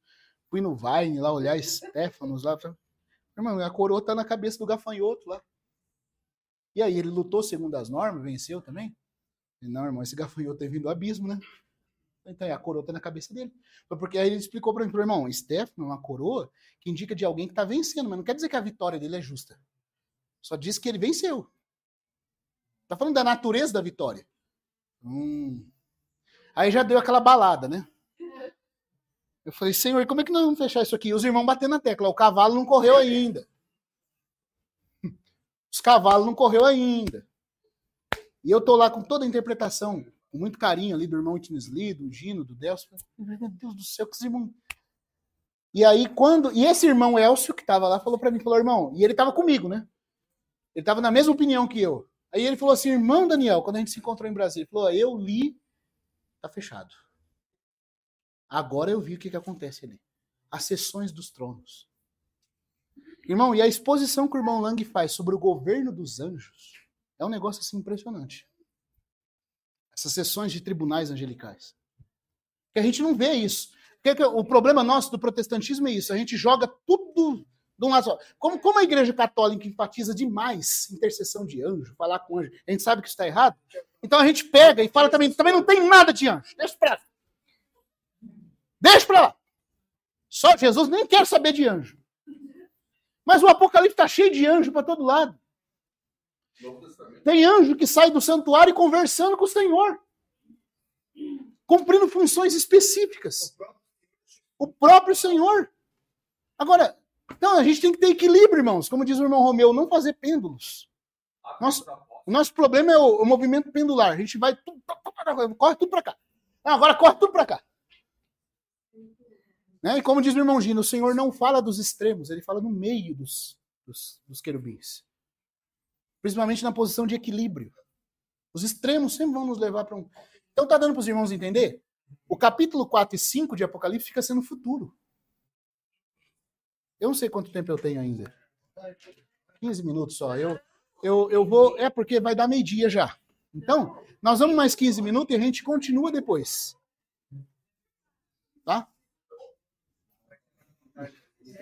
Fui no Vine lá olhar Stefanos lá. Irmão, a coroa tá na cabeça do gafanhoto lá. E aí, ele lutou segundo as normas, venceu também? Não, irmão, esse gafanhoto tem vindo do abismo, né? Então, a coroa tá na cabeça dele. Porque aí ele explicou para mim, irmão, Stefano é uma coroa que indica de alguém que tá vencendo, mas não quer dizer que a vitória dele é justa. Só diz que ele venceu. Tá falando da natureza da vitória. Hum. Aí já deu aquela balada, né? Eu falei, Senhor, como é que nós vamos fechar isso aqui? Os irmãos batendo na tecla. O cavalo não correu ainda. Os cavalos não correu ainda. E eu tô lá com toda a interpretação, com muito carinho ali do irmão Lee, do Gino, do Delcio. Meu Deus do céu, que os irmãos. E aí, quando. E esse irmão Elcio, que tava lá, falou para mim: falou, irmão, e ele tava comigo, né? Ele tava na mesma opinião que eu. Aí ele falou assim, irmão Daniel, quando a gente se encontrou em Brasília, ele falou, eu li, tá fechado. Agora eu vi o que, que acontece ali. As sessões dos tronos. Irmão, e a exposição que o irmão Lang faz sobre o governo dos anjos é um negócio assim impressionante. Essas sessões de tribunais angelicais. Que a gente não vê isso. O problema nosso do protestantismo é isso. A gente joga tudo de um lado só. Como, como a igreja católica enfatiza demais intercessão de anjo, falar com anjo, a gente sabe que está errado. Então a gente pega e fala também, também não tem nada de anjo. Deixa pra. Deixa pra lá. Só Jesus nem quer saber de anjo. Mas o Apocalipse está cheio de anjo para todo lado. Tem anjo que sai do santuário conversando com o Senhor, cumprindo funções específicas. O próprio Senhor. Agora, então, a gente tem que ter equilíbrio, irmãos. Como diz o irmão Romeu, não fazer pêndulos. Nosso, o nosso problema é o, o, movimento pendular. A gente vai. Tudo, corre tudo para cá. Agora corre tudo para cá. Né? E como diz o irmão Gino, o Senhor não fala dos extremos, ele fala no meio dos, dos, dos querubins. Principalmente na posição de equilíbrio. Os extremos sempre vão nos levar para um. Então, tá dando para os irmãos entender? O capítulo 4 e 5 de Apocalipse fica sendo futuro. Eu não sei quanto tempo eu tenho ainda. 15 minutos só. Eu, eu, eu vou. É porque vai dar meio-dia já. Então, nós vamos mais 15 minutos e a gente continua depois. Tá?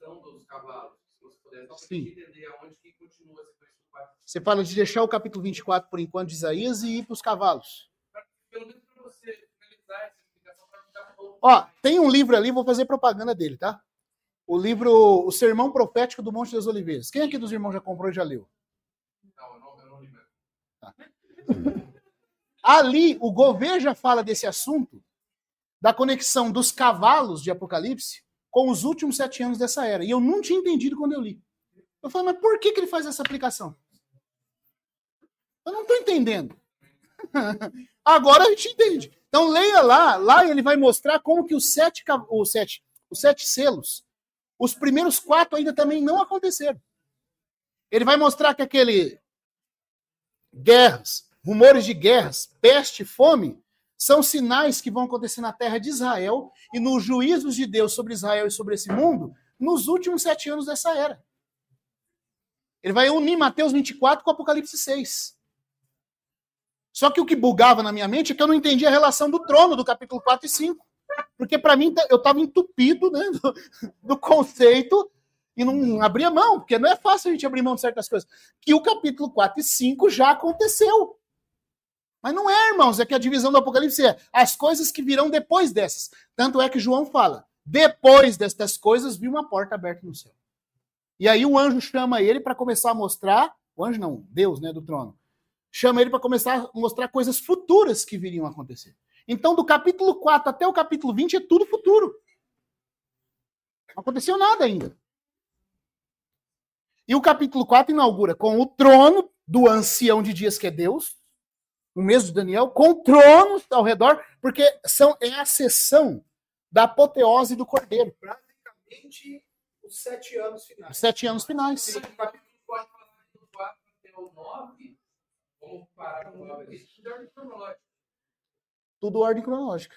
questão dos cavalos. Se você puder, só para entender aonde que continua a sequência do quarto. Você fala de deixar o capítulo 24 por enquanto de Isaías e ir para os cavalos. Pelo menos para você finalizar essa explicação, para ficar bom. Ó, tem um livro ali, vou fazer propaganda dele, tá? O livro O Sermão Profético do Monte das Oliveiras. Quem aqui dos irmãos já comprou e já leu? Não, eu não, eu não li mesmo. Ali, o Gouveia já fala desse assunto, da conexão dos cavalos de Apocalipse com os últimos sete anos dessa era. E eu não tinha entendido quando eu li. Eu falei, mas por que, que ele faz essa aplicação? Eu não estou entendendo. Agora a gente entende. Então leia lá, lá ele vai mostrar como que os sete, os sete, os sete selos, os primeiros quatro ainda também não aconteceram. Ele vai mostrar que aquele guerras, rumores de guerras, peste, fome, são sinais que vão acontecer na terra de Israel e nos juízos de Deus sobre Israel e sobre esse mundo nos últimos sete anos dessa era. Ele vai unir Mateus 24 com Apocalipse 6. Só que o que bugava na minha mente é que eu não entendia a relação do trono do capítulo 4 e 5. Porque para mim eu estava entupido né, do, do conceito e não abria mão, porque não é fácil a gente abrir mão de certas coisas. Que o capítulo 4 e 5 já aconteceu. Mas não é, irmãos, é que a divisão do Apocalipse é as coisas que virão depois dessas. Tanto é que João fala: depois destas coisas vi uma porta aberta no céu. E aí o anjo chama ele para começar a mostrar, o anjo não, Deus, né, do trono, chama ele para começar a mostrar coisas futuras que viriam a acontecer. Então, do capítulo 4 até o capítulo 20 é tudo futuro. Não aconteceu nada ainda. E o capítulo 4 inaugura com o trono do ancião de dias que é Deus, o mesmo de Daniel, com tronos ao redor, porque são, é a sessão da apoteose do cordeiro, Praticamente os sete anos os finais. sete anos finais. Capítulo 4 falar do 4 até o 9, vamos parar com o 9 aqui, tudo é ordem cronológica. Tudo ordem cronológica.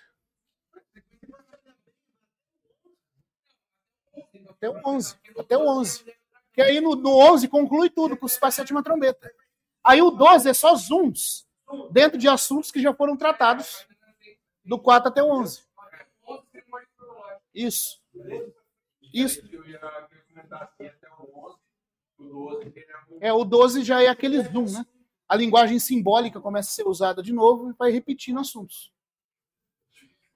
Até o 11. Até o 11. Que aí no, no 11 conclui tudo com a sétima trombeta. Aí o 12 é só zooms dentro de assuntos que já foram tratados do 4 até o 11. 11 tem uma ordem cronológica. Isso. Isso. Eu ia comentar até o 11, o 12 que é É, o 12 já é aquele zoom, né? A linguagem simbólica começa a ser usada de novo e vai repetindo assuntos.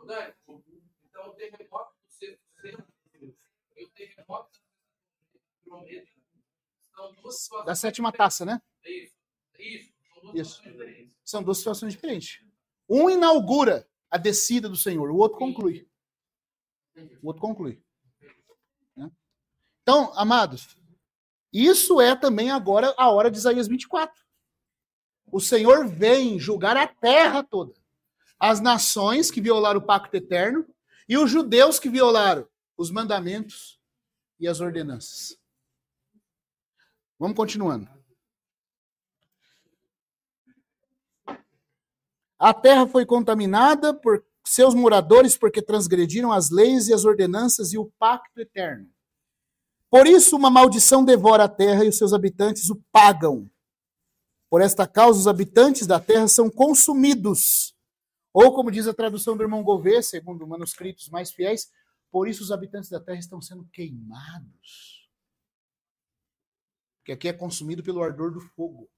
Então o terremoto do sexto e o terremoto Da sétima taça, né? Isso, isso. São duas Isso. São duas situações diferentes. Um inaugura a descida do Senhor, o outro conclui. O outro conclui. Né? Então, amados, isso é também agora a hora de Isaías 24. O Senhor vem julgar a terra toda. As nações que violaram o pacto eterno e os judeus que violaram os mandamentos e as ordenanças. Vamos continuando. A terra foi contaminada por seus moradores porque transgrediram as leis e as ordenanças e o pacto eterno. Por isso, uma maldição devora a terra e os seus habitantes o pagam. Por esta causa, os habitantes da terra são consumidos. Ou, como diz a tradução do irmão Gouveia, segundo manuscritos mais fiéis, por isso os habitantes da terra estão sendo queimados. Porque aqui é consumido pelo ardor do fogo.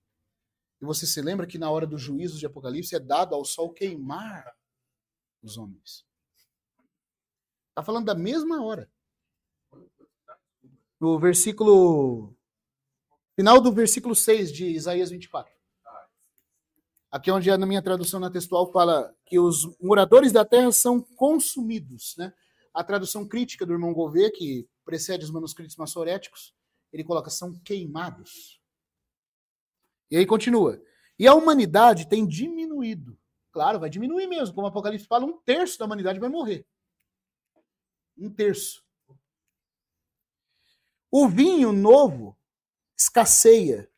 E você se lembra que na hora do juízo de Apocalipse é dado ao sol queimar os homens. Está falando da mesma hora. No versículo. Final do versículo 6 de Isaías 24. Aqui onde na minha tradução na textual fala que os moradores da terra são consumidos, né? A tradução crítica do irmão Gouveia, que precede os manuscritos maçoréticos, ele coloca são queimados. E aí continua. E a humanidade tem diminuído. Claro, vai diminuir mesmo. Como o Apocalipse fala, um terço da humanidade vai morrer. Um terço. O vinho novo escasseia,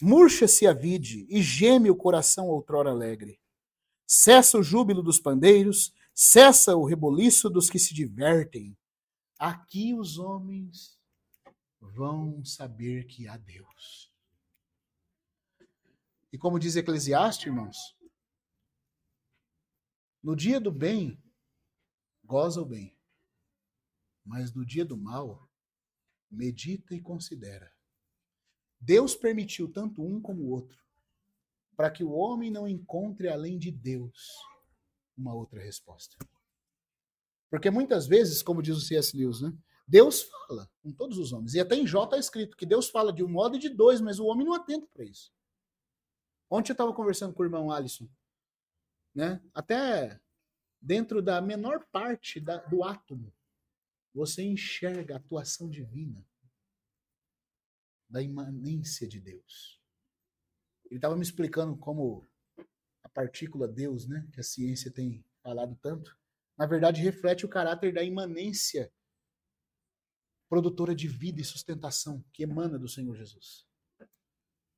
murcha-se a vide e geme o coração outrora alegre. Cessa o júbilo dos pandeiros, cessa o reboliço dos que se divertem. Aqui os homens vão saber que há Deus. E como diz Eclesiastes, irmãos, no dia do bem, goza o bem. Mas no dia do mal, medita e considera. Deus permitiu tanto um como o outro, para que o homem não encontre além de Deus uma outra resposta. Porque muitas vezes, como diz o C.S. Lewis, né? Deus fala com todos os homens. E até em Jó está escrito que Deus fala de um modo e de dois, mas o homem não atenta para isso. Ontem eu estava conversando com o irmão Alisson, né? Até dentro da menor parte da, do átomo, você enxerga a atuação divina da imanência de Deus. Ele estava me explicando como a partícula Deus, né, que a ciência tem falado tanto, na verdade reflete o caráter da imanência produtora de vida e sustentação que emana do Senhor Jesus.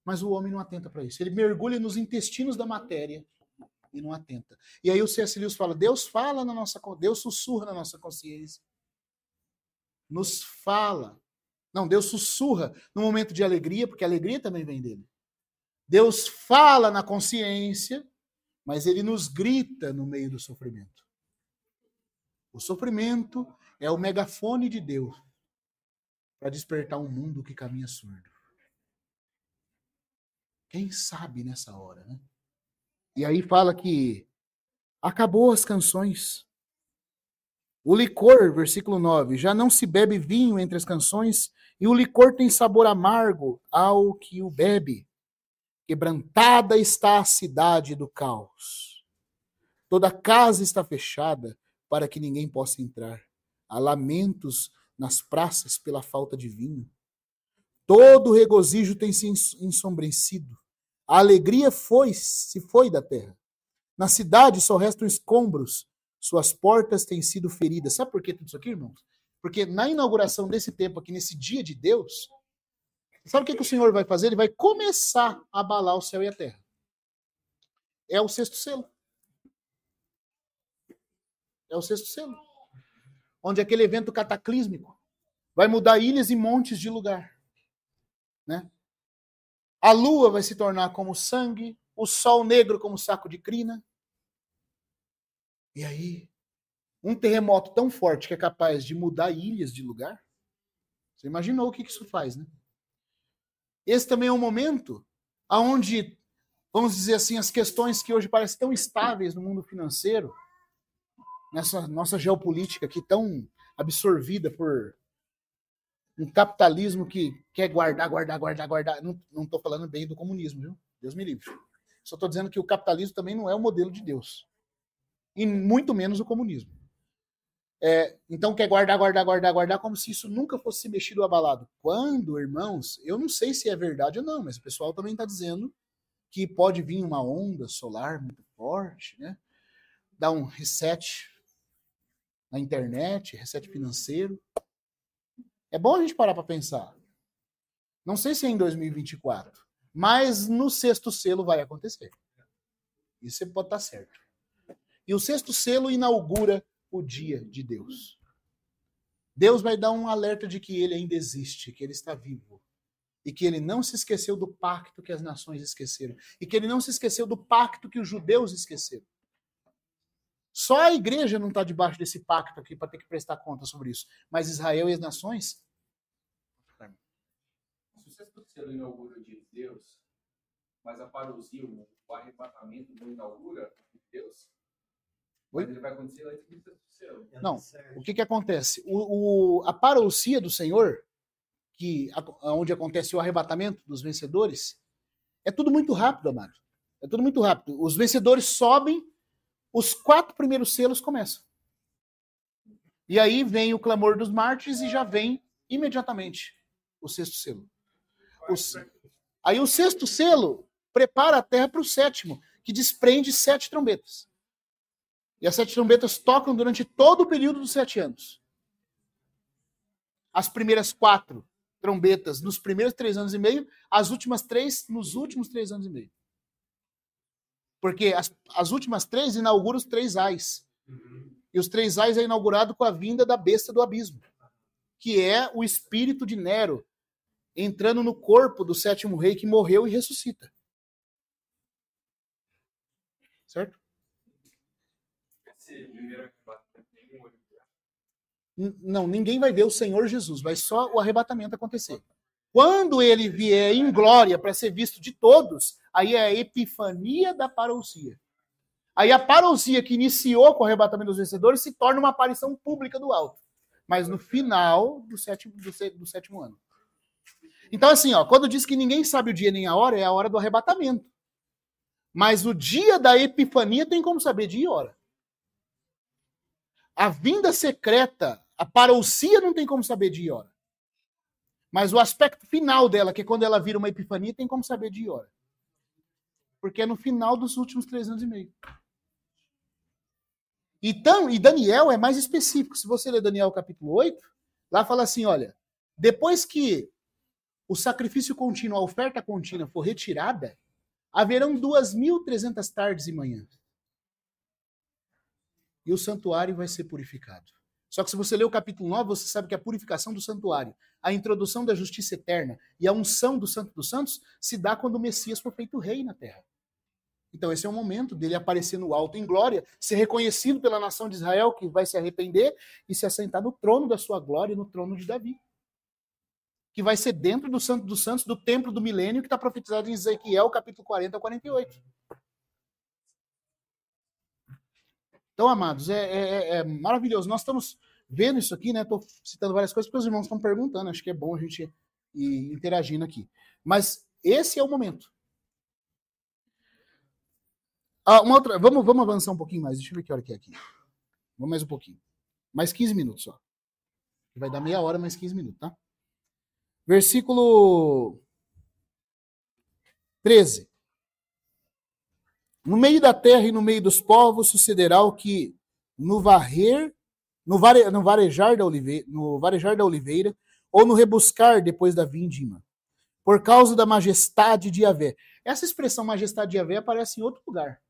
Mas o homem não atenta para isso. Ele mergulha nos intestinos da matéria e não atenta. E aí o C.S. Lewis fala: Deus fala na nossa Deus sussurra na nossa consciência. Nos fala. Não, Deus sussurra no momento de alegria, porque a alegria também vem dele. Deus fala na consciência, mas ele nos grita no meio do sofrimento. O sofrimento é o megafone de Deus para despertar um mundo que caminha surdo. Quem sabe nessa hora, né? E aí fala que acabou as canções. O licor, versículo 9, já não se bebe vinho entre as canções, e o licor tem sabor amargo ao que o bebe. Quebrantada está a cidade do caos. Toda casa está fechada para que ninguém possa entrar. Há lamentos nas praças pela falta de vinho. Todo regozijo tem se ensombrecido. A alegria foi, se foi da terra. Na cidade só restam escombros. Suas portas têm sido feridas. Sabe por que tudo isso aqui, irmãos? Porque na inauguração desse tempo aqui, nesse dia de Deus, sabe o que, que o Senhor vai fazer? Ele vai começar a abalar o céu e a terra. É o sexto selo. É o sexto selo onde aquele evento cataclísmico vai mudar ilhas e montes de lugar. Né? A lua vai se tornar como sangue, o sol negro como saco de crina. E aí, um terremoto tão forte que é capaz de mudar ilhas de lugar. Você imaginou o que isso faz, né? Esse também é um momento onde, vamos dizer assim, as questões que hoje parecem tão estáveis no mundo financeiro, nessa nossa geopolítica aqui tão absorvida por um capitalismo que quer guardar, guardar, guardar, guardar. Não estou falando bem do comunismo, viu? Deus me livre. Só estou dizendo que o capitalismo também não é o modelo de Deus. E muito menos o comunismo. É, então quer guardar, guardar, guardar, guardar, como se isso nunca fosse mexido ou abalado. Quando, irmãos, eu não sei se é verdade ou não, mas o pessoal também está dizendo que pode vir uma onda solar muito forte, né? Dar um reset na internet, reset financeiro. É bom a gente parar para pensar. Não sei se é em 2024, mas no sexto selo vai acontecer. Isso você pode estar certo. E o sexto selo inaugura o dia de Deus. Deus vai dar um alerta de que ele ainda existe, que ele está vivo. E que ele não se esqueceu do pacto que as nações esqueceram. E que ele não se esqueceu do pacto que os judeus esqueceram. Só a igreja não está debaixo desse pacto aqui para ter que prestar conta sobre isso. Mas Israel e as nações. Se o sexto selo inaugura o dia de Deus, mas a parousia, o arrebatamento não inaugura de Deus, Oi? ele vai acontecer antes do selo. Não. O que, que acontece? O, o, a parousia do Senhor, que onde acontece o arrebatamento dos vencedores, é tudo muito rápido, amado. É tudo muito rápido. Os vencedores sobem os quatro primeiros selos começam. E aí vem o clamor dos mártires e já vem imediatamente o sexto selo. Aí o sexto selo prepara a terra para o sétimo, que desprende sete trombetas. E as sete trombetas tocam durante todo o período dos sete anos. As primeiras quatro trombetas nos primeiros três anos e meio, as últimas três nos últimos três anos e meio. Porque as, as últimas três inauguram os três ais. Uhum. E os três ais é inaugurado com a vinda da besta do abismo, que é o espírito de Nero entrando no corpo do sétimo rei que morreu e ressuscita. Certo? Não, ninguém vai ver o Senhor Jesus, vai só o arrebatamento acontecer. Quando ele vier em glória para ser visto de todos, aí é a epifania da parousia. Aí a parousia que iniciou com o arrebatamento dos vencedores se torna uma aparição pública do alto. Mas no final do sétimo, do do sétimo ano. Então, assim, ó, quando diz que ninguém sabe o dia nem a hora, é a hora do arrebatamento. Mas o dia da epifania tem como saber dia e hora. A vinda secreta, a parousia não tem como saber dia e hora. Mas o aspecto final dela, que é quando ela vira uma epifania, tem como saber dia e hora. Porque é no final dos últimos três anos e meio. Então, e Daniel é mais específico. Se você ler Daniel capítulo 8, lá fala assim: olha, depois que o sacrifício contínuo, a oferta contínua for retirada, haverão 2.300 tardes e manhãs. E o santuário vai ser purificado. Só que se você ler o capítulo 9, você sabe que a purificação do santuário, a introdução da justiça eterna e a unção do Santo dos Santos se dá quando o Messias for feito rei na terra. Então esse é o momento dele aparecer no alto em glória, ser reconhecido pela nação de Israel, que vai se arrepender e se assentar no trono da sua glória no trono de Davi. Que vai ser dentro do Santo dos Santos, do templo do milênio, que está profetizado em Ezequiel, capítulo 40 a 48. Então, amados, é, é- é maravilhoso. Nós estamos vendo isso aqui, né? Estou citando várias coisas porque os irmãos estão perguntando. Acho que é bom a gente ir interagindo aqui. Mas esse é o momento. Ah, uma outra, vamos, vamos avançar um pouquinho mais. Deixa eu ver que hora que é aqui. Vamos mais um pouquinho. Mais 15 minutos só. Vai dar meia hora, mais 15 minutos, tá? Versículo 13. No meio da terra e no meio dos povos sucederá o que no varrer, no, vare, no varejar da oliveira, no varejar da oliveira ou no rebuscar depois da vindima, por causa da majestade de Yahvé. Essa expressão majestade de Yahvé aparece em outro lugar.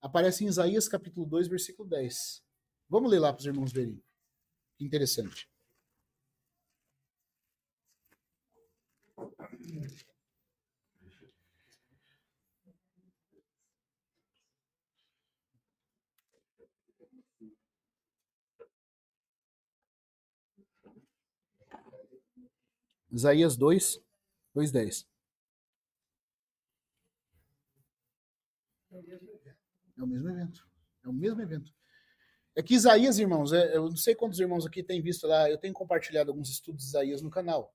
Aparece em Isaías capítulo 2, versículo 10. Vamos ler lá para os irmãos verem. Interessante. Isaías 2, 2, 10. É o mesmo evento. É o mesmo evento. É que Isaías, irmãos, é- eu não sei quantos irmãos aqui têm visto lá, eu tenho compartilhado alguns estudos de Isaías no canal.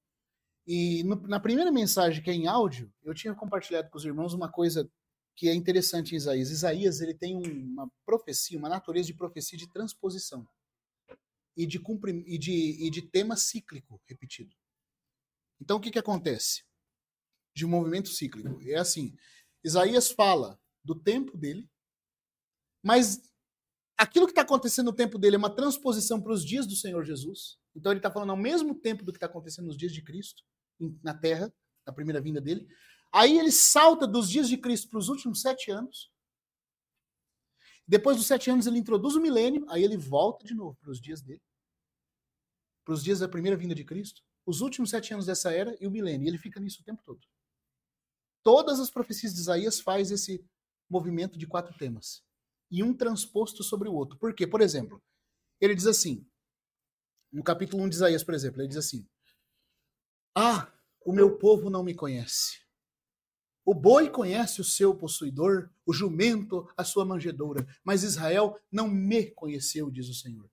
E no- na primeira mensagem, que é em áudio, eu tinha compartilhado com os irmãos uma coisa que é interessante em Isaías. Isaías, ele tem um- uma profecia, uma natureza de profecia de transposição e de, cumpri- e de, e de tema cíclico repetido. Então, o que, que acontece? De um movimento cíclico. É assim, Isaías fala do tempo dele, mas aquilo que está acontecendo no tempo dele é uma transposição para os dias do Senhor Jesus. Então ele está falando ao mesmo tempo do que está acontecendo nos dias de Cristo, na terra, na primeira vinda dele. Aí ele salta dos dias de Cristo para os últimos sete anos. Depois dos sete anos ele introduz o milênio, aí ele volta de novo para os dias dele. Para os dias da primeira vinda de Cristo. Os últimos sete anos dessa era e o milênio. E ele fica nisso o tempo todo. Todas as profecias de Isaías faz esse movimento de quatro temas e um transposto sobre o outro. Por quê? Por exemplo, ele diz assim, no capítulo 1 de Isaías, por exemplo, ele diz assim: Ah, o meu povo não me conhece. O boi conhece o seu possuidor, o jumento a sua manjedoura, mas Israel não me conheceu, diz o Senhor.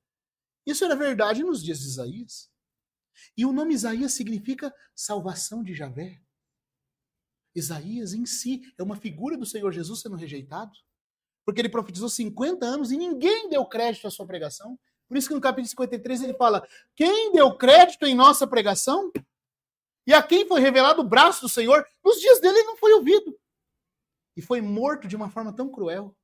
Isso era verdade nos dias de Isaías. E o nome Isaías significa salvação de Javé. Isaías em si é uma figura do Senhor Jesus sendo rejeitado porque ele profetizou 50 anos e ninguém deu crédito à sua pregação. Por isso que no capítulo 53 ele fala: quem deu crédito em nossa pregação? E a quem foi revelado o braço do Senhor? Nos dias dele ele não foi ouvido. E foi morto de uma forma tão cruel.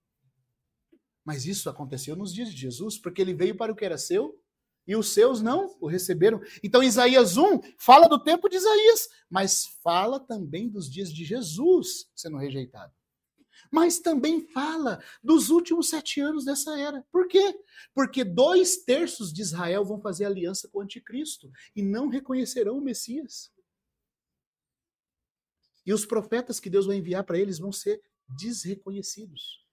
Mas isso aconteceu nos dias de Jesus, porque ele veio para o que era seu e os seus não o receberam. Então Isaías 1 fala do tempo de Isaías, mas fala também dos dias de Jesus sendo rejeitado mas também fala dos últimos sete anos dessa era. Por quê? Porque dois terços de Israel vão fazer aliança com o anticristo e não reconhecerão o Messias. E os profetas que Deus vai enviar para eles vão ser desreconhecidos.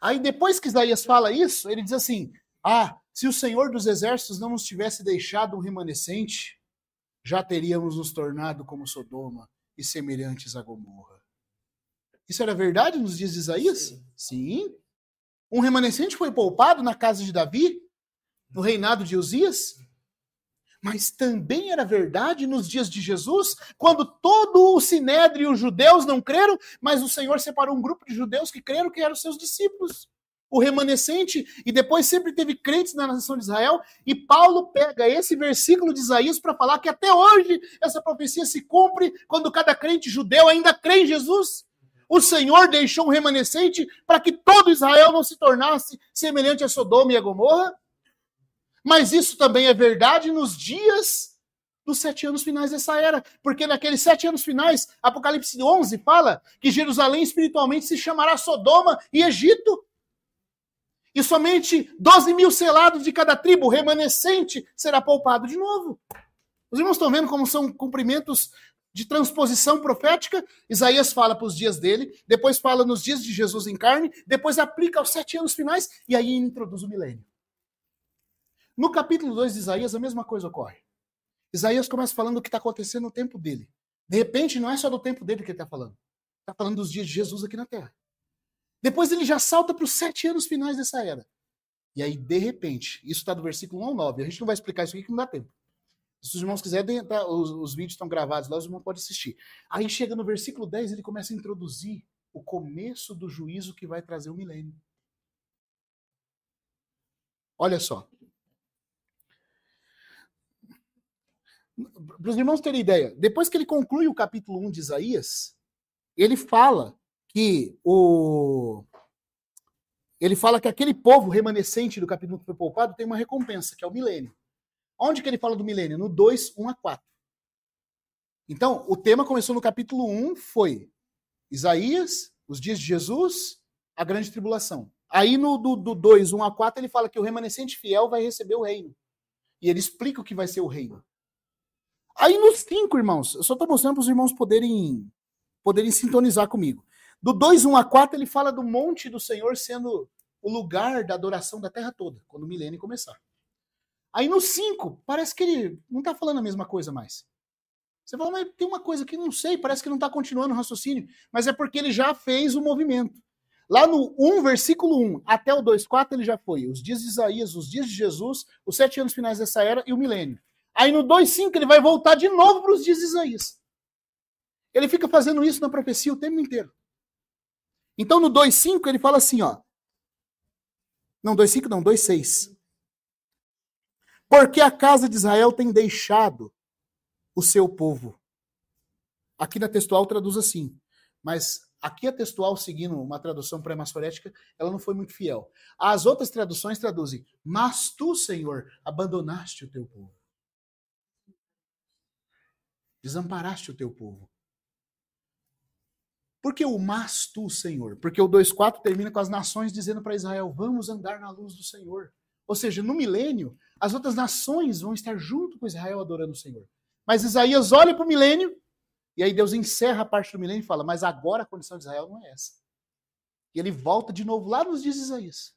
Aí depois que Isaías fala isso, ele diz assim: Ah, se o Senhor dos Exércitos não nos tivesse deixado um remanescente, já teríamos nos tornado como Sodoma e semelhantes a Gomorra. Isso era verdade nos dias de Isaías? Sim. Um remanescente foi poupado na casa de Davi, no reinado de Uzias? Mas também era verdade nos dias de Jesus, quando todo o sinédrio e os judeus não creram, mas o Senhor separou um grupo de judeus que creram que eram seus discípulos. O remanescente, e depois sempre teve crentes na nação de Israel, e Paulo pega esse versículo de Isaías para falar que até hoje essa profecia se cumpre quando cada crente judeu ainda crê em Jesus. O Senhor deixou um remanescente para que todo Israel não se tornasse semelhante a Sodoma e a Gomorra. Mas isso também é verdade nos dias dos sete anos finais dessa era. Porque naqueles sete anos finais, Apocalipse 11 fala que Jerusalém espiritualmente se chamará Sodoma e Egito. E somente 12 mil selados de cada tribo remanescente será poupado de novo. Os irmãos estão vendo como são cumprimentos de transposição profética. Isaías fala para os dias dele, depois fala nos dias de Jesus em carne, depois aplica aos sete anos finais e aí introduz o milênio. No capítulo 2 de Isaías, a mesma coisa ocorre. Isaías começa falando do que está acontecendo no tempo dele. De repente, não é só do tempo dele que ele está falando. Está falando dos dias de Jesus aqui na terra. Depois ele já salta para os sete anos finais dessa era. E aí, de repente, isso está do versículo 1 ao 9. A gente não vai explicar isso aqui que não dá tempo. Se os irmãos quiserem, tá, os, os, vídeos estão gravados lá, os irmãos podem assistir. Aí chega no versículo 10, ele começa a introduzir o começo do juízo que vai trazer o milênio. Olha só. Para os irmãos terem ideia, depois que ele conclui o capítulo 1 de Isaías, ele fala que o. Ele fala que aquele povo remanescente do capítulo que foi poupado tem uma recompensa, que é o milênio. Onde que ele fala do milênio? No 2, 1 a 4. Então, o tema começou no capítulo 1, foi Isaías, os dias de Jesus, a grande tribulação. Aí no do, do 2, 1 a 4, ele fala que o remanescente fiel vai receber o reino. E ele explica o que vai ser o reino. Aí no 5, irmãos, eu só estou mostrando para os irmãos poderem, poderem sintonizar comigo. Do 2, 1 a 4, ele fala do monte do Senhor sendo o lugar da adoração da terra toda, quando o milênio começar. Aí no 5, parece que ele não está falando a mesma coisa mais. Você fala, mas tem uma coisa que não sei, parece que não está continuando o raciocínio. Mas é porque ele já fez o movimento. Lá no 1, versículo 1, até o 2,4 ele já foi. Os dias de Isaías, os dias de Jesus, os sete anos finais dessa era e o milênio. Aí no 2,5 ele vai voltar de novo para os dias de Isaías. Ele fica fazendo isso na profecia o tempo inteiro. Então no 2,5 ele fala assim, ó. Não, 2,5 não, 2,6. Porque a casa de Israel tem deixado o seu povo. Aqui na textual traduz assim, mas aqui a textual, seguindo uma tradução pré-massorética, ela não foi muito fiel. As outras traduções traduzem, mas tu, Senhor, abandonaste o teu povo. Desamparaste o teu povo. Por que o mas tu, Senhor? Porque o 2.4 termina com as nações dizendo para Israel, vamos andar na luz do Senhor. Ou seja, no milênio, as outras nações vão estar junto com Israel adorando o Senhor. Mas Isaías olha para o milênio, e aí Deus encerra a parte do milênio e fala: Mas agora a condição de Israel não é essa. E ele volta de novo lá nos dias de Isaías.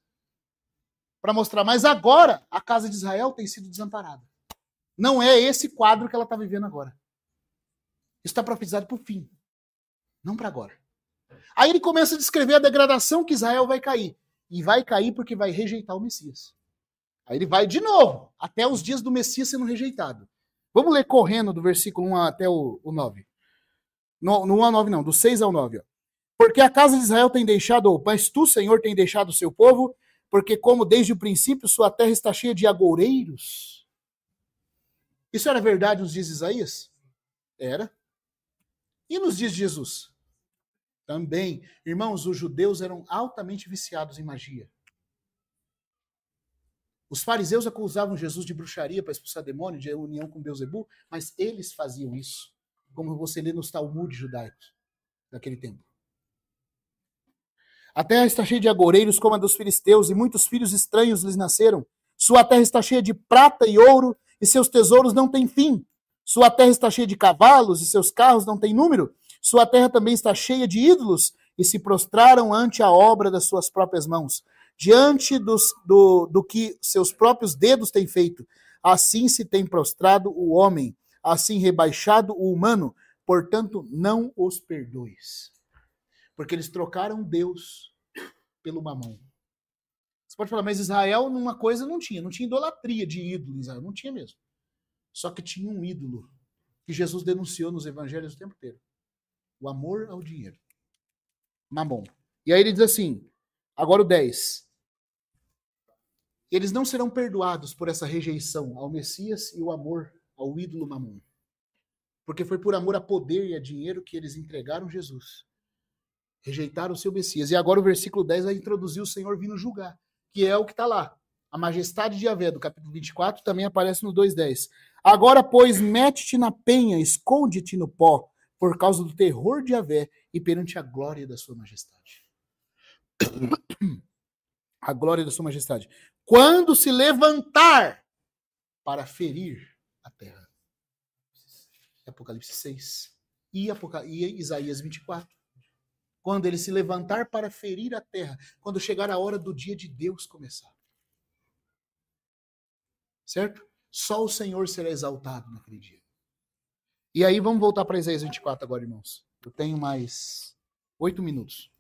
Para mostrar, mas agora a casa de Israel tem sido desamparada. Não é esse quadro que ela está vivendo agora. Isso está profetizado para o fim, não para agora. Aí ele começa a descrever a degradação que Israel vai cair. E vai cair porque vai rejeitar o Messias. Aí ele vai de novo, até os dias do Messias sendo rejeitado. Vamos ler correndo do versículo 1 até o, o 9. No, no 1 ao 9, não, do 6 ao 9. Ó. Porque a casa de Israel tem deixado, mas tu, Senhor, tem deixado o seu povo, porque como desde o princípio sua terra está cheia de agoureiros. Isso era verdade nos dias de Isaías? Era. E nos dias de Jesus? Também. Irmãos, os judeus eram altamente viciados em magia. Os fariseus acusavam Jesus de bruxaria para expulsar demônio, de união com Beuzebu, mas eles faziam isso, como você lê nos Talmud judaicos daquele tempo. A terra está cheia de agoureiros como a dos filisteus, e muitos filhos estranhos lhes nasceram. Sua terra está cheia de prata e ouro, e seus tesouros não têm fim. Sua terra está cheia de cavalos, e seus carros não têm número. Sua terra também está cheia de ídolos, e se prostraram ante a obra das suas próprias mãos, diante dos, do, do que seus próprios dedos têm feito. Assim se tem prostrado o homem, assim rebaixado o humano, portanto, não os perdoes. Porque eles trocaram Deus pelo mamão. Você pode falar, mas Israel numa coisa não tinha, não tinha idolatria de ídolo, Israel não tinha mesmo. Só que tinha um ídolo que Jesus denunciou nos evangelhos o tempo inteiro. O amor ao dinheiro. Mamon. E aí ele diz assim, agora o 10. Eles não serão perdoados por essa rejeição ao Messias e o amor ao ídolo Mamon. Porque foi por amor a poder e a dinheiro que eles entregaram Jesus. Rejeitaram o seu Messias. E agora o versículo 10 vai introduzir o Senhor vindo julgar que é o que está lá. A majestade de Yahvé, do capítulo 24, também aparece no 2.10. Agora, pois, mete-te na penha, esconde-te no pó, por causa do terror de Yahvé e perante a glória da sua majestade. A glória da sua majestade. Quando se levantar para ferir a terra. Apocalipse 6 e, Apocal... e Isaías 24 quando ele se levantar para ferir a terra, quando chegar a hora do dia de Deus começar. Certo? Só o Senhor será exaltado naquele dia. E aí vamos voltar para Isaías 24 agora, irmãos. Eu tenho mais oito minutos.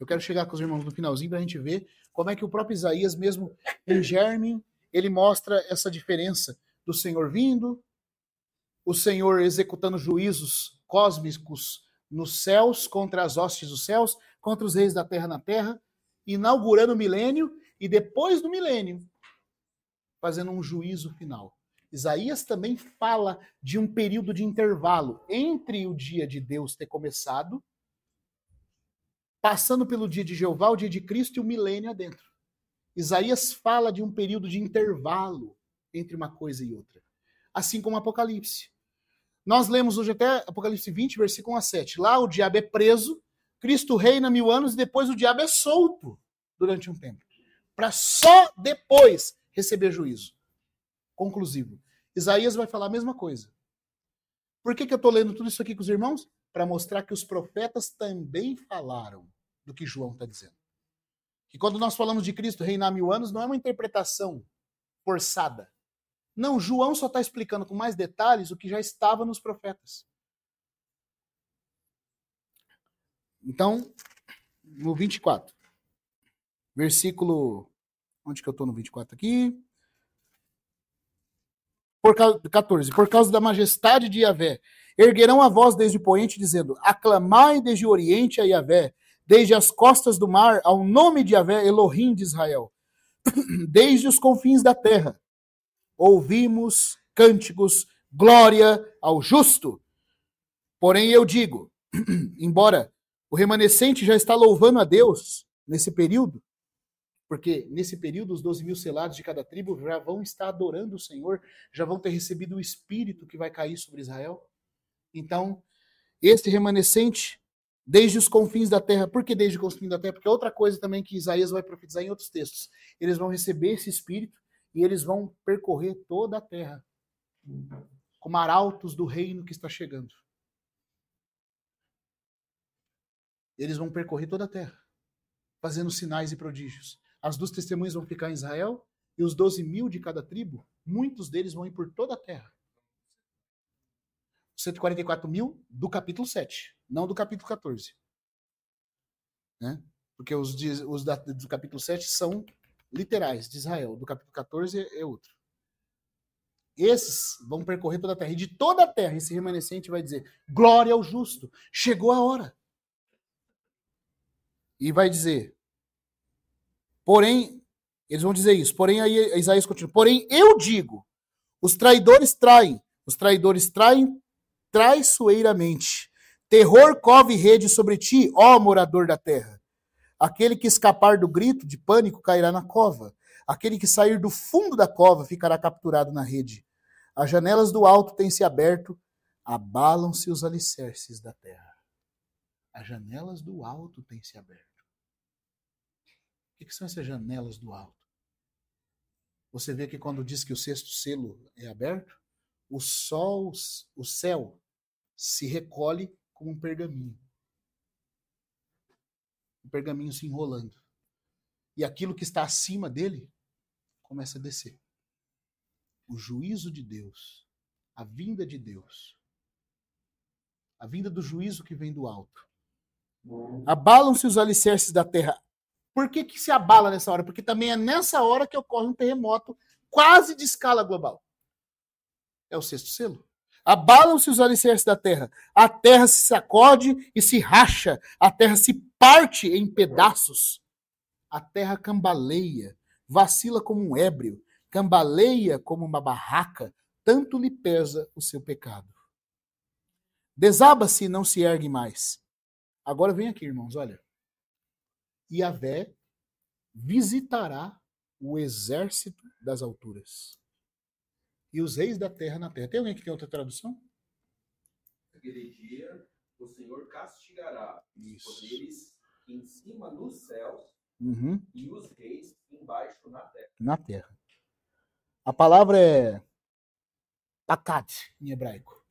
Eu quero chegar com os irmãos no finalzinho para a gente ver como é que o próprio Isaías, mesmo em germe, ele mostra essa diferença do Senhor vindo, o Senhor executando juízos cósmicos nos céus, contra as hostes dos céus, contra os reis da terra na terra, inaugurando o milênio e depois do milênio, fazendo um juízo final. Isaías também fala de um período de intervalo entre o dia de Deus ter começado, passando pelo dia de Jeová, o dia de Cristo e o milênio adentro. Isaías fala de um período de intervalo entre uma coisa e outra, assim como Apocalipse. Nós lemos hoje até Apocalipse 20, versículo 1 a 7. Lá o diabo é preso, Cristo reina mil anos e depois o diabo é solto durante um tempo. Para só depois receber juízo. Conclusivo. Isaías vai falar a mesma coisa. Por que, que eu estou lendo tudo isso aqui com os irmãos? Para mostrar que os profetas também falaram do que João está dizendo. Que quando nós falamos de Cristo reinar mil anos, não é uma interpretação forçada. Não, João só está explicando com mais detalhes o que já estava nos profetas. Então, no 24, versículo. Onde que eu estou no 24 aqui? Por causa, 14. Por causa da majestade de Yahvé, erguerão a voz desde o poente, dizendo: Aclamai desde o oriente a Yahvé, desde as costas do mar, ao nome de Yahvé, Elohim de Israel, desde os confins da terra ouvimos cânticos, glória ao justo. Porém, eu digo, embora o remanescente já está louvando a Deus nesse período, porque nesse período os 12 mil selados de cada tribo já vão estar adorando o Senhor, já vão ter recebido o Espírito que vai cair sobre Israel. Então, este remanescente, desde os confins da terra, por que desde os confins da terra? Porque é outra coisa também que Isaías vai profetizar em outros textos. Eles vão receber esse Espírito e eles vão percorrer toda a terra como arautos do reino que está chegando. Eles vão percorrer toda a terra, fazendo sinais e prodígios. As duas testemunhas vão ficar em Israel e os doze mil de cada tribo, muitos deles vão ir por toda a terra. 144 mil do capítulo 7, não do capítulo 14. Né? Porque os, os da, do capítulo 7 são literais de Israel, do capítulo 14 é outro. Esses vão percorrer toda a terra. E de toda a terra, esse remanescente vai dizer: glória ao justo. Chegou a hora. E vai dizer: porém, eles vão dizer isso. Porém, aí Isaías continua: porém, eu digo: os traidores traem, os traidores traem traiçoeiramente. Terror cove rede sobre ti, ó morador da terra. Aquele que escapar do grito de pânico cairá na cova. Aquele que sair do fundo da cova ficará capturado na rede. As janelas do alto têm se aberto, abalam-se os alicerces da terra. As janelas do alto têm se aberto. O que são essas janelas do alto? Você vê que quando diz que o sexto selo é aberto, o sol, o céu, se recolhe como um pergaminho. Um pergaminho se enrolando. E aquilo que está acima dele começa a descer. O juízo de Deus, a vinda de Deus, a vinda do juízo que vem do alto. Abalam-se os alicerces da terra. Por que, que se abala nessa hora? Porque também é nessa hora que ocorre um terremoto quase de escala global. É o sexto selo. Abalam-se os alicerces da terra. A terra se sacode e se racha. A terra se parte em pedaços. A terra cambaleia, vacila como um ébrio, cambaleia como uma barraca, tanto lhe pesa o seu pecado. Desaba-se e não se ergue mais. Agora vem aqui, irmãos, olha. Yahvé visitará o exército das alturas e os reis da terra na terra. Tem alguém que tem outra tradução? Aquele dia o Senhor castigará Isso. os poderes em cima nos céus Uhum, e os reis embaixo na terra. na terra. A palavra é pakat em hebraico.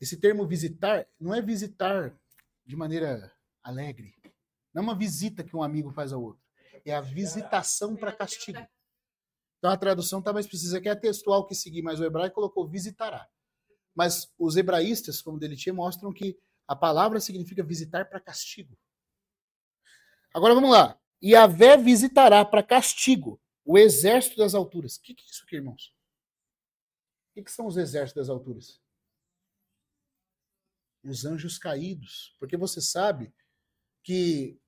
Esse termo visitar não é visitar de maneira alegre. Não é uma visita que um amigo faz ao outro. É a visitação para castigo. Então a tradução está mais precisa, que é textual que seguir, mas o hebraico colocou visitará. Mas os hebraístas, como Delitie, mostram que a palavra significa visitar para castigo. Agora vamos lá. Yahvé visitará para castigo o exército das alturas. O que, que é isso aqui, irmãos? O que, que são os exércitos das alturas? Os anjos caídos. Porque você sabe que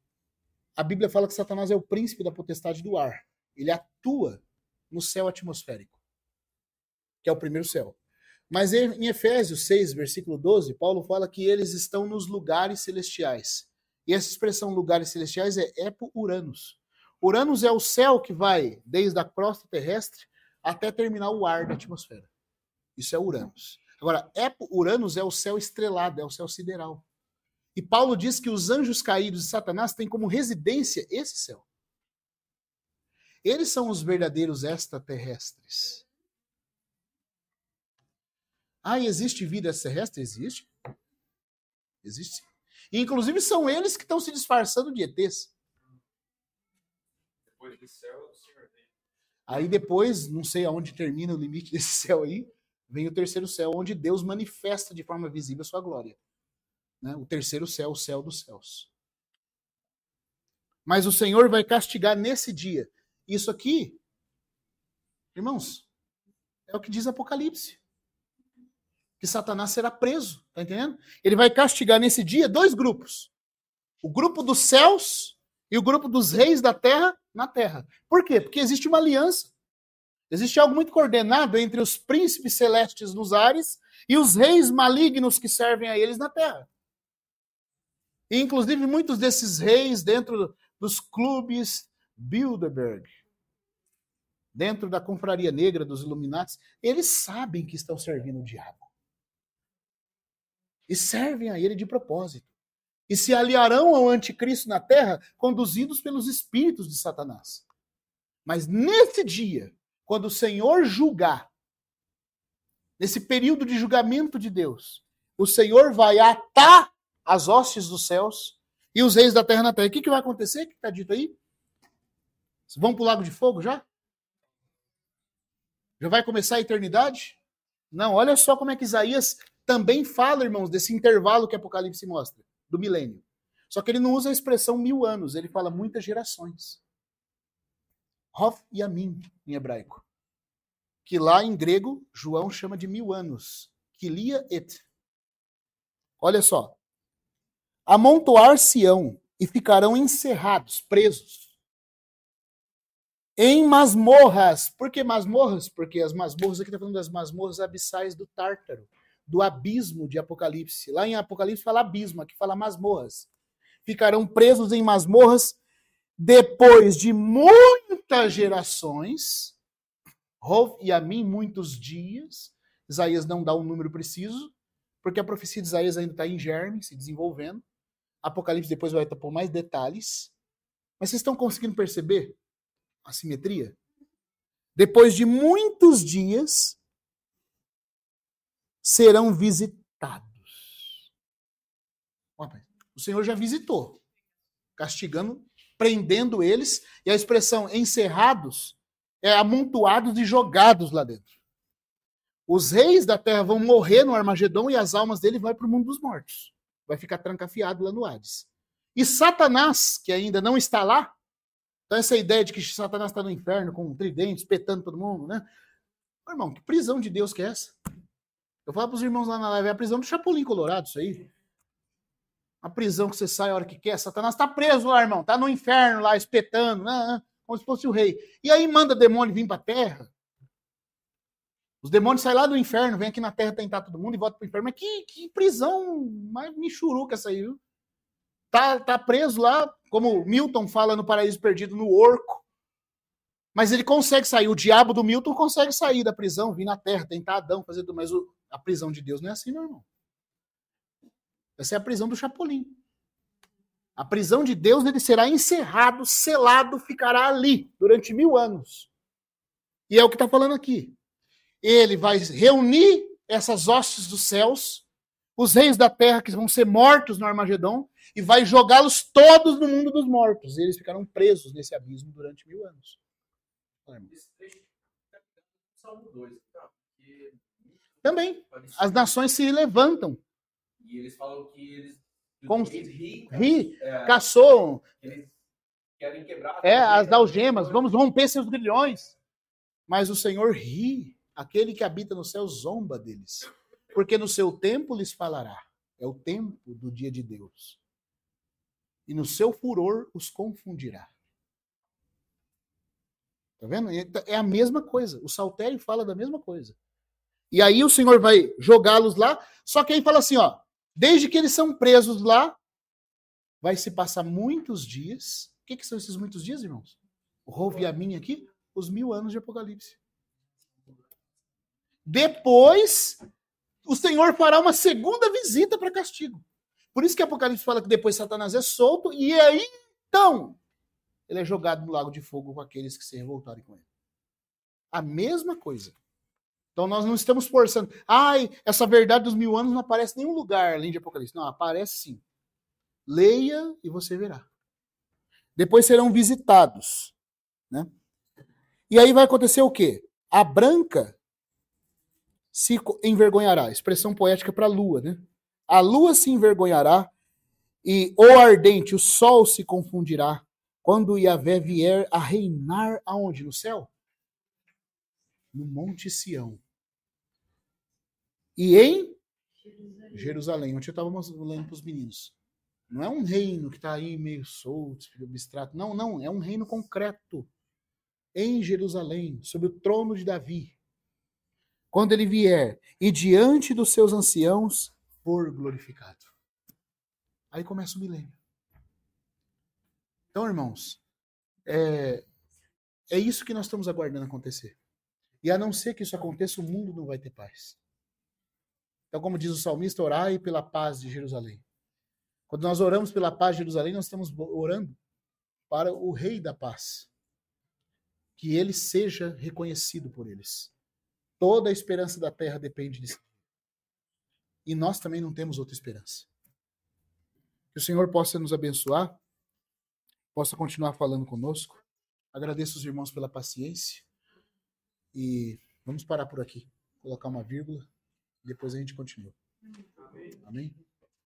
a Bíblia fala que Satanás é o príncipe da potestade do ar. Ele atua no céu atmosférico, que é o primeiro céu. Mas em Efésios 6, versículo 12, Paulo fala que eles estão nos lugares celestiais. E essa expressão lugares celestiais é Epo Uranus. Uranus é o céu que vai desde a crosta terrestre até terminar o ar da atmosfera. Isso é Uranus. Agora, Epo Uranus é o céu estrelado, é o céu sideral. E Paulo diz que os anjos caídos de Satanás têm como residência esse céu. Eles são os verdadeiros extraterrestres. Ah, e existe vida extraterrestre? Existe. Existe. E, inclusive são eles que estão se disfarçando de ETs. Depois do céu, o Senhor vem. Aí depois, não sei aonde termina o limite desse céu aí, vem o terceiro céu, onde Deus manifesta de forma visível a sua glória. Né? O terceiro céu, o céu dos céus. Mas o Senhor vai castigar nesse dia. Isso aqui, irmãos, é o que diz Apocalipse. Que Satanás será preso, tá entendendo? Ele vai castigar nesse dia dois grupos: o grupo dos céus e o grupo dos reis da terra na terra. Por quê? Porque existe uma aliança. Existe algo muito coordenado entre os príncipes celestes nos ares e os reis malignos que servem a eles na terra. Inclusive, muitos desses reis, dentro dos clubes Bilderberg, dentro da confraria negra dos Illuminati, eles sabem que estão servindo o diabo. E servem a ele de propósito. E se aliarão ao anticristo na terra, conduzidos pelos espíritos de Satanás. Mas nesse dia, quando o Senhor julgar, nesse período de julgamento de Deus, o Senhor vai atar as hostes dos céus e os reis da terra na terra. O que, que vai acontecer? O que está dito aí? Vão para o lago de fogo já? Já vai começar a eternidade? Não, olha só como é que Isaías também fala, irmãos, desse intervalo que Apocalipse mostra, do milênio. Só que ele não usa a expressão mil anos, ele fala muitas gerações. Hof e Amin, em hebraico. Que lá em grego, João chama de mil anos. Kilia et. Olha só. Amontoar-se-ão e ficarão encerrados, presos. Em masmorras. Por que masmorras? Porque as masmorras, aqui está falando das masmorras abissais do Tártaro, do abismo de Apocalipse. Lá em Apocalipse fala abismo, aqui fala masmorras. Ficarão presos em masmorras depois de muitas gerações, e a mim, muitos dias. Isaías não dá um número preciso, porque a profecia de Isaías ainda está em germe, se desenvolvendo. Apocalipse depois vai pôr mais detalhes. Mas vocês estão conseguindo perceber a simetria? Depois de muitos dias, serão visitados. O Senhor já visitou, castigando, prendendo eles, e a expressão encerrados é amontoados e jogados lá dentro. Os reis da terra vão morrer no Armagedon e as almas dele vão para o mundo dos mortos. Vai ficar trancafiado lá no Hades. E Satanás, que ainda não está lá, então essa ideia de que Satanás está no inferno com um tridente, espetando todo mundo, né? Irmão, que prisão de Deus que é essa? Eu falo para os irmãos lá na live, é a prisão do Chapolin Colorado, isso aí. A prisão que você sai a hora que quer. Satanás está preso lá, irmão. Está no inferno lá, espetando, né, né, como se fosse o rei. E aí manda demônio vir para a terra. Os demônios saem lá do inferno, vêm aqui na terra tentar todo mundo e voltam para o inferno. Mas que, que prisão mais michuruca essa aí, viu? Tá, tá preso lá, como Milton fala no Paraíso Perdido, no orco. Mas ele consegue sair. O diabo do Milton consegue sair da prisão, vir na terra, tentar Adão, fazer tudo. Mas o, a prisão de Deus não é assim, meu irmão. Essa é a prisão do Chapolin. A prisão de Deus ele será encerrado, selado, ficará ali durante mil anos. E é o que está falando aqui. Ele vai reunir essas hostes dos céus, os reis da terra que vão ser mortos no Armagedon, e vai jogá-los todos no mundo dos mortos. E eles ficarão presos nesse abismo durante mil anos. Tá 2, tá? Também, as nações se levantam, E eles falam que eles. Com- eles ri, ri, é, caçoam, eles querem quebrar. é, as algemas, vamos romper seus grilhões. Mas o Senhor ri, aquele que habita no céu zomba deles, porque no seu tempo lhes falará. É o tempo do dia de Deus. E no seu furor os confundirá. Tá vendo? É a mesma coisa. O saltério fala da mesma coisa. E aí o Senhor vai jogá-los lá, só que aí fala assim, ó, desde que eles são presos lá, vai se passar muitos dias. O que, que são esses muitos dias, irmãos? Ouve a mim aqui, os mil anos de Apocalipse. Depois, o Senhor fará uma segunda visita para castigo. Por isso que Apocalipse fala que depois Satanás é solto, e aí, então, ele é jogado no lago de fogo com aqueles que se revoltarem com ele. A mesma coisa. Então nós não estamos forçando. Ai, essa verdade dos mil anos não aparece em nenhum lugar além de Apocalipse. Não, aparece sim. Leia e você verá. Depois serão visitados. Né? E aí vai acontecer o quê? A branca se envergonhará. Expressão poética para a lua, né? A lua se envergonhará e o ardente, o sol se confundirá quando Yahvé vier a reinar aonde? No céu? No Monte Sião. E em Jerusalém, onde eu estava lendo para os meninos. Não é um reino que está aí meio solto, abstrato. Não, não. É um reino concreto. Em Jerusalém, sobre o trono de Davi. Quando ele vier e diante dos seus anciãos for glorificado. Aí começa o milênio. Então, irmãos, é, é isso que nós estamos aguardando acontecer. E a não ser que isso aconteça, o mundo não vai ter paz. Então, como diz o salmista, orai pela paz de Jerusalém. Quando nós oramos pela paz de Jerusalém, nós estamos orando para o Rei da Paz. Que ele seja reconhecido por eles. Toda a esperança da terra depende disso. E nós também não temos outra esperança. Que o Senhor possa nos abençoar, possa continuar falando conosco. Agradeço os irmãos pela paciência. E vamos parar por aqui. Colocar uma vírgula. Depois a gente continua. Amém?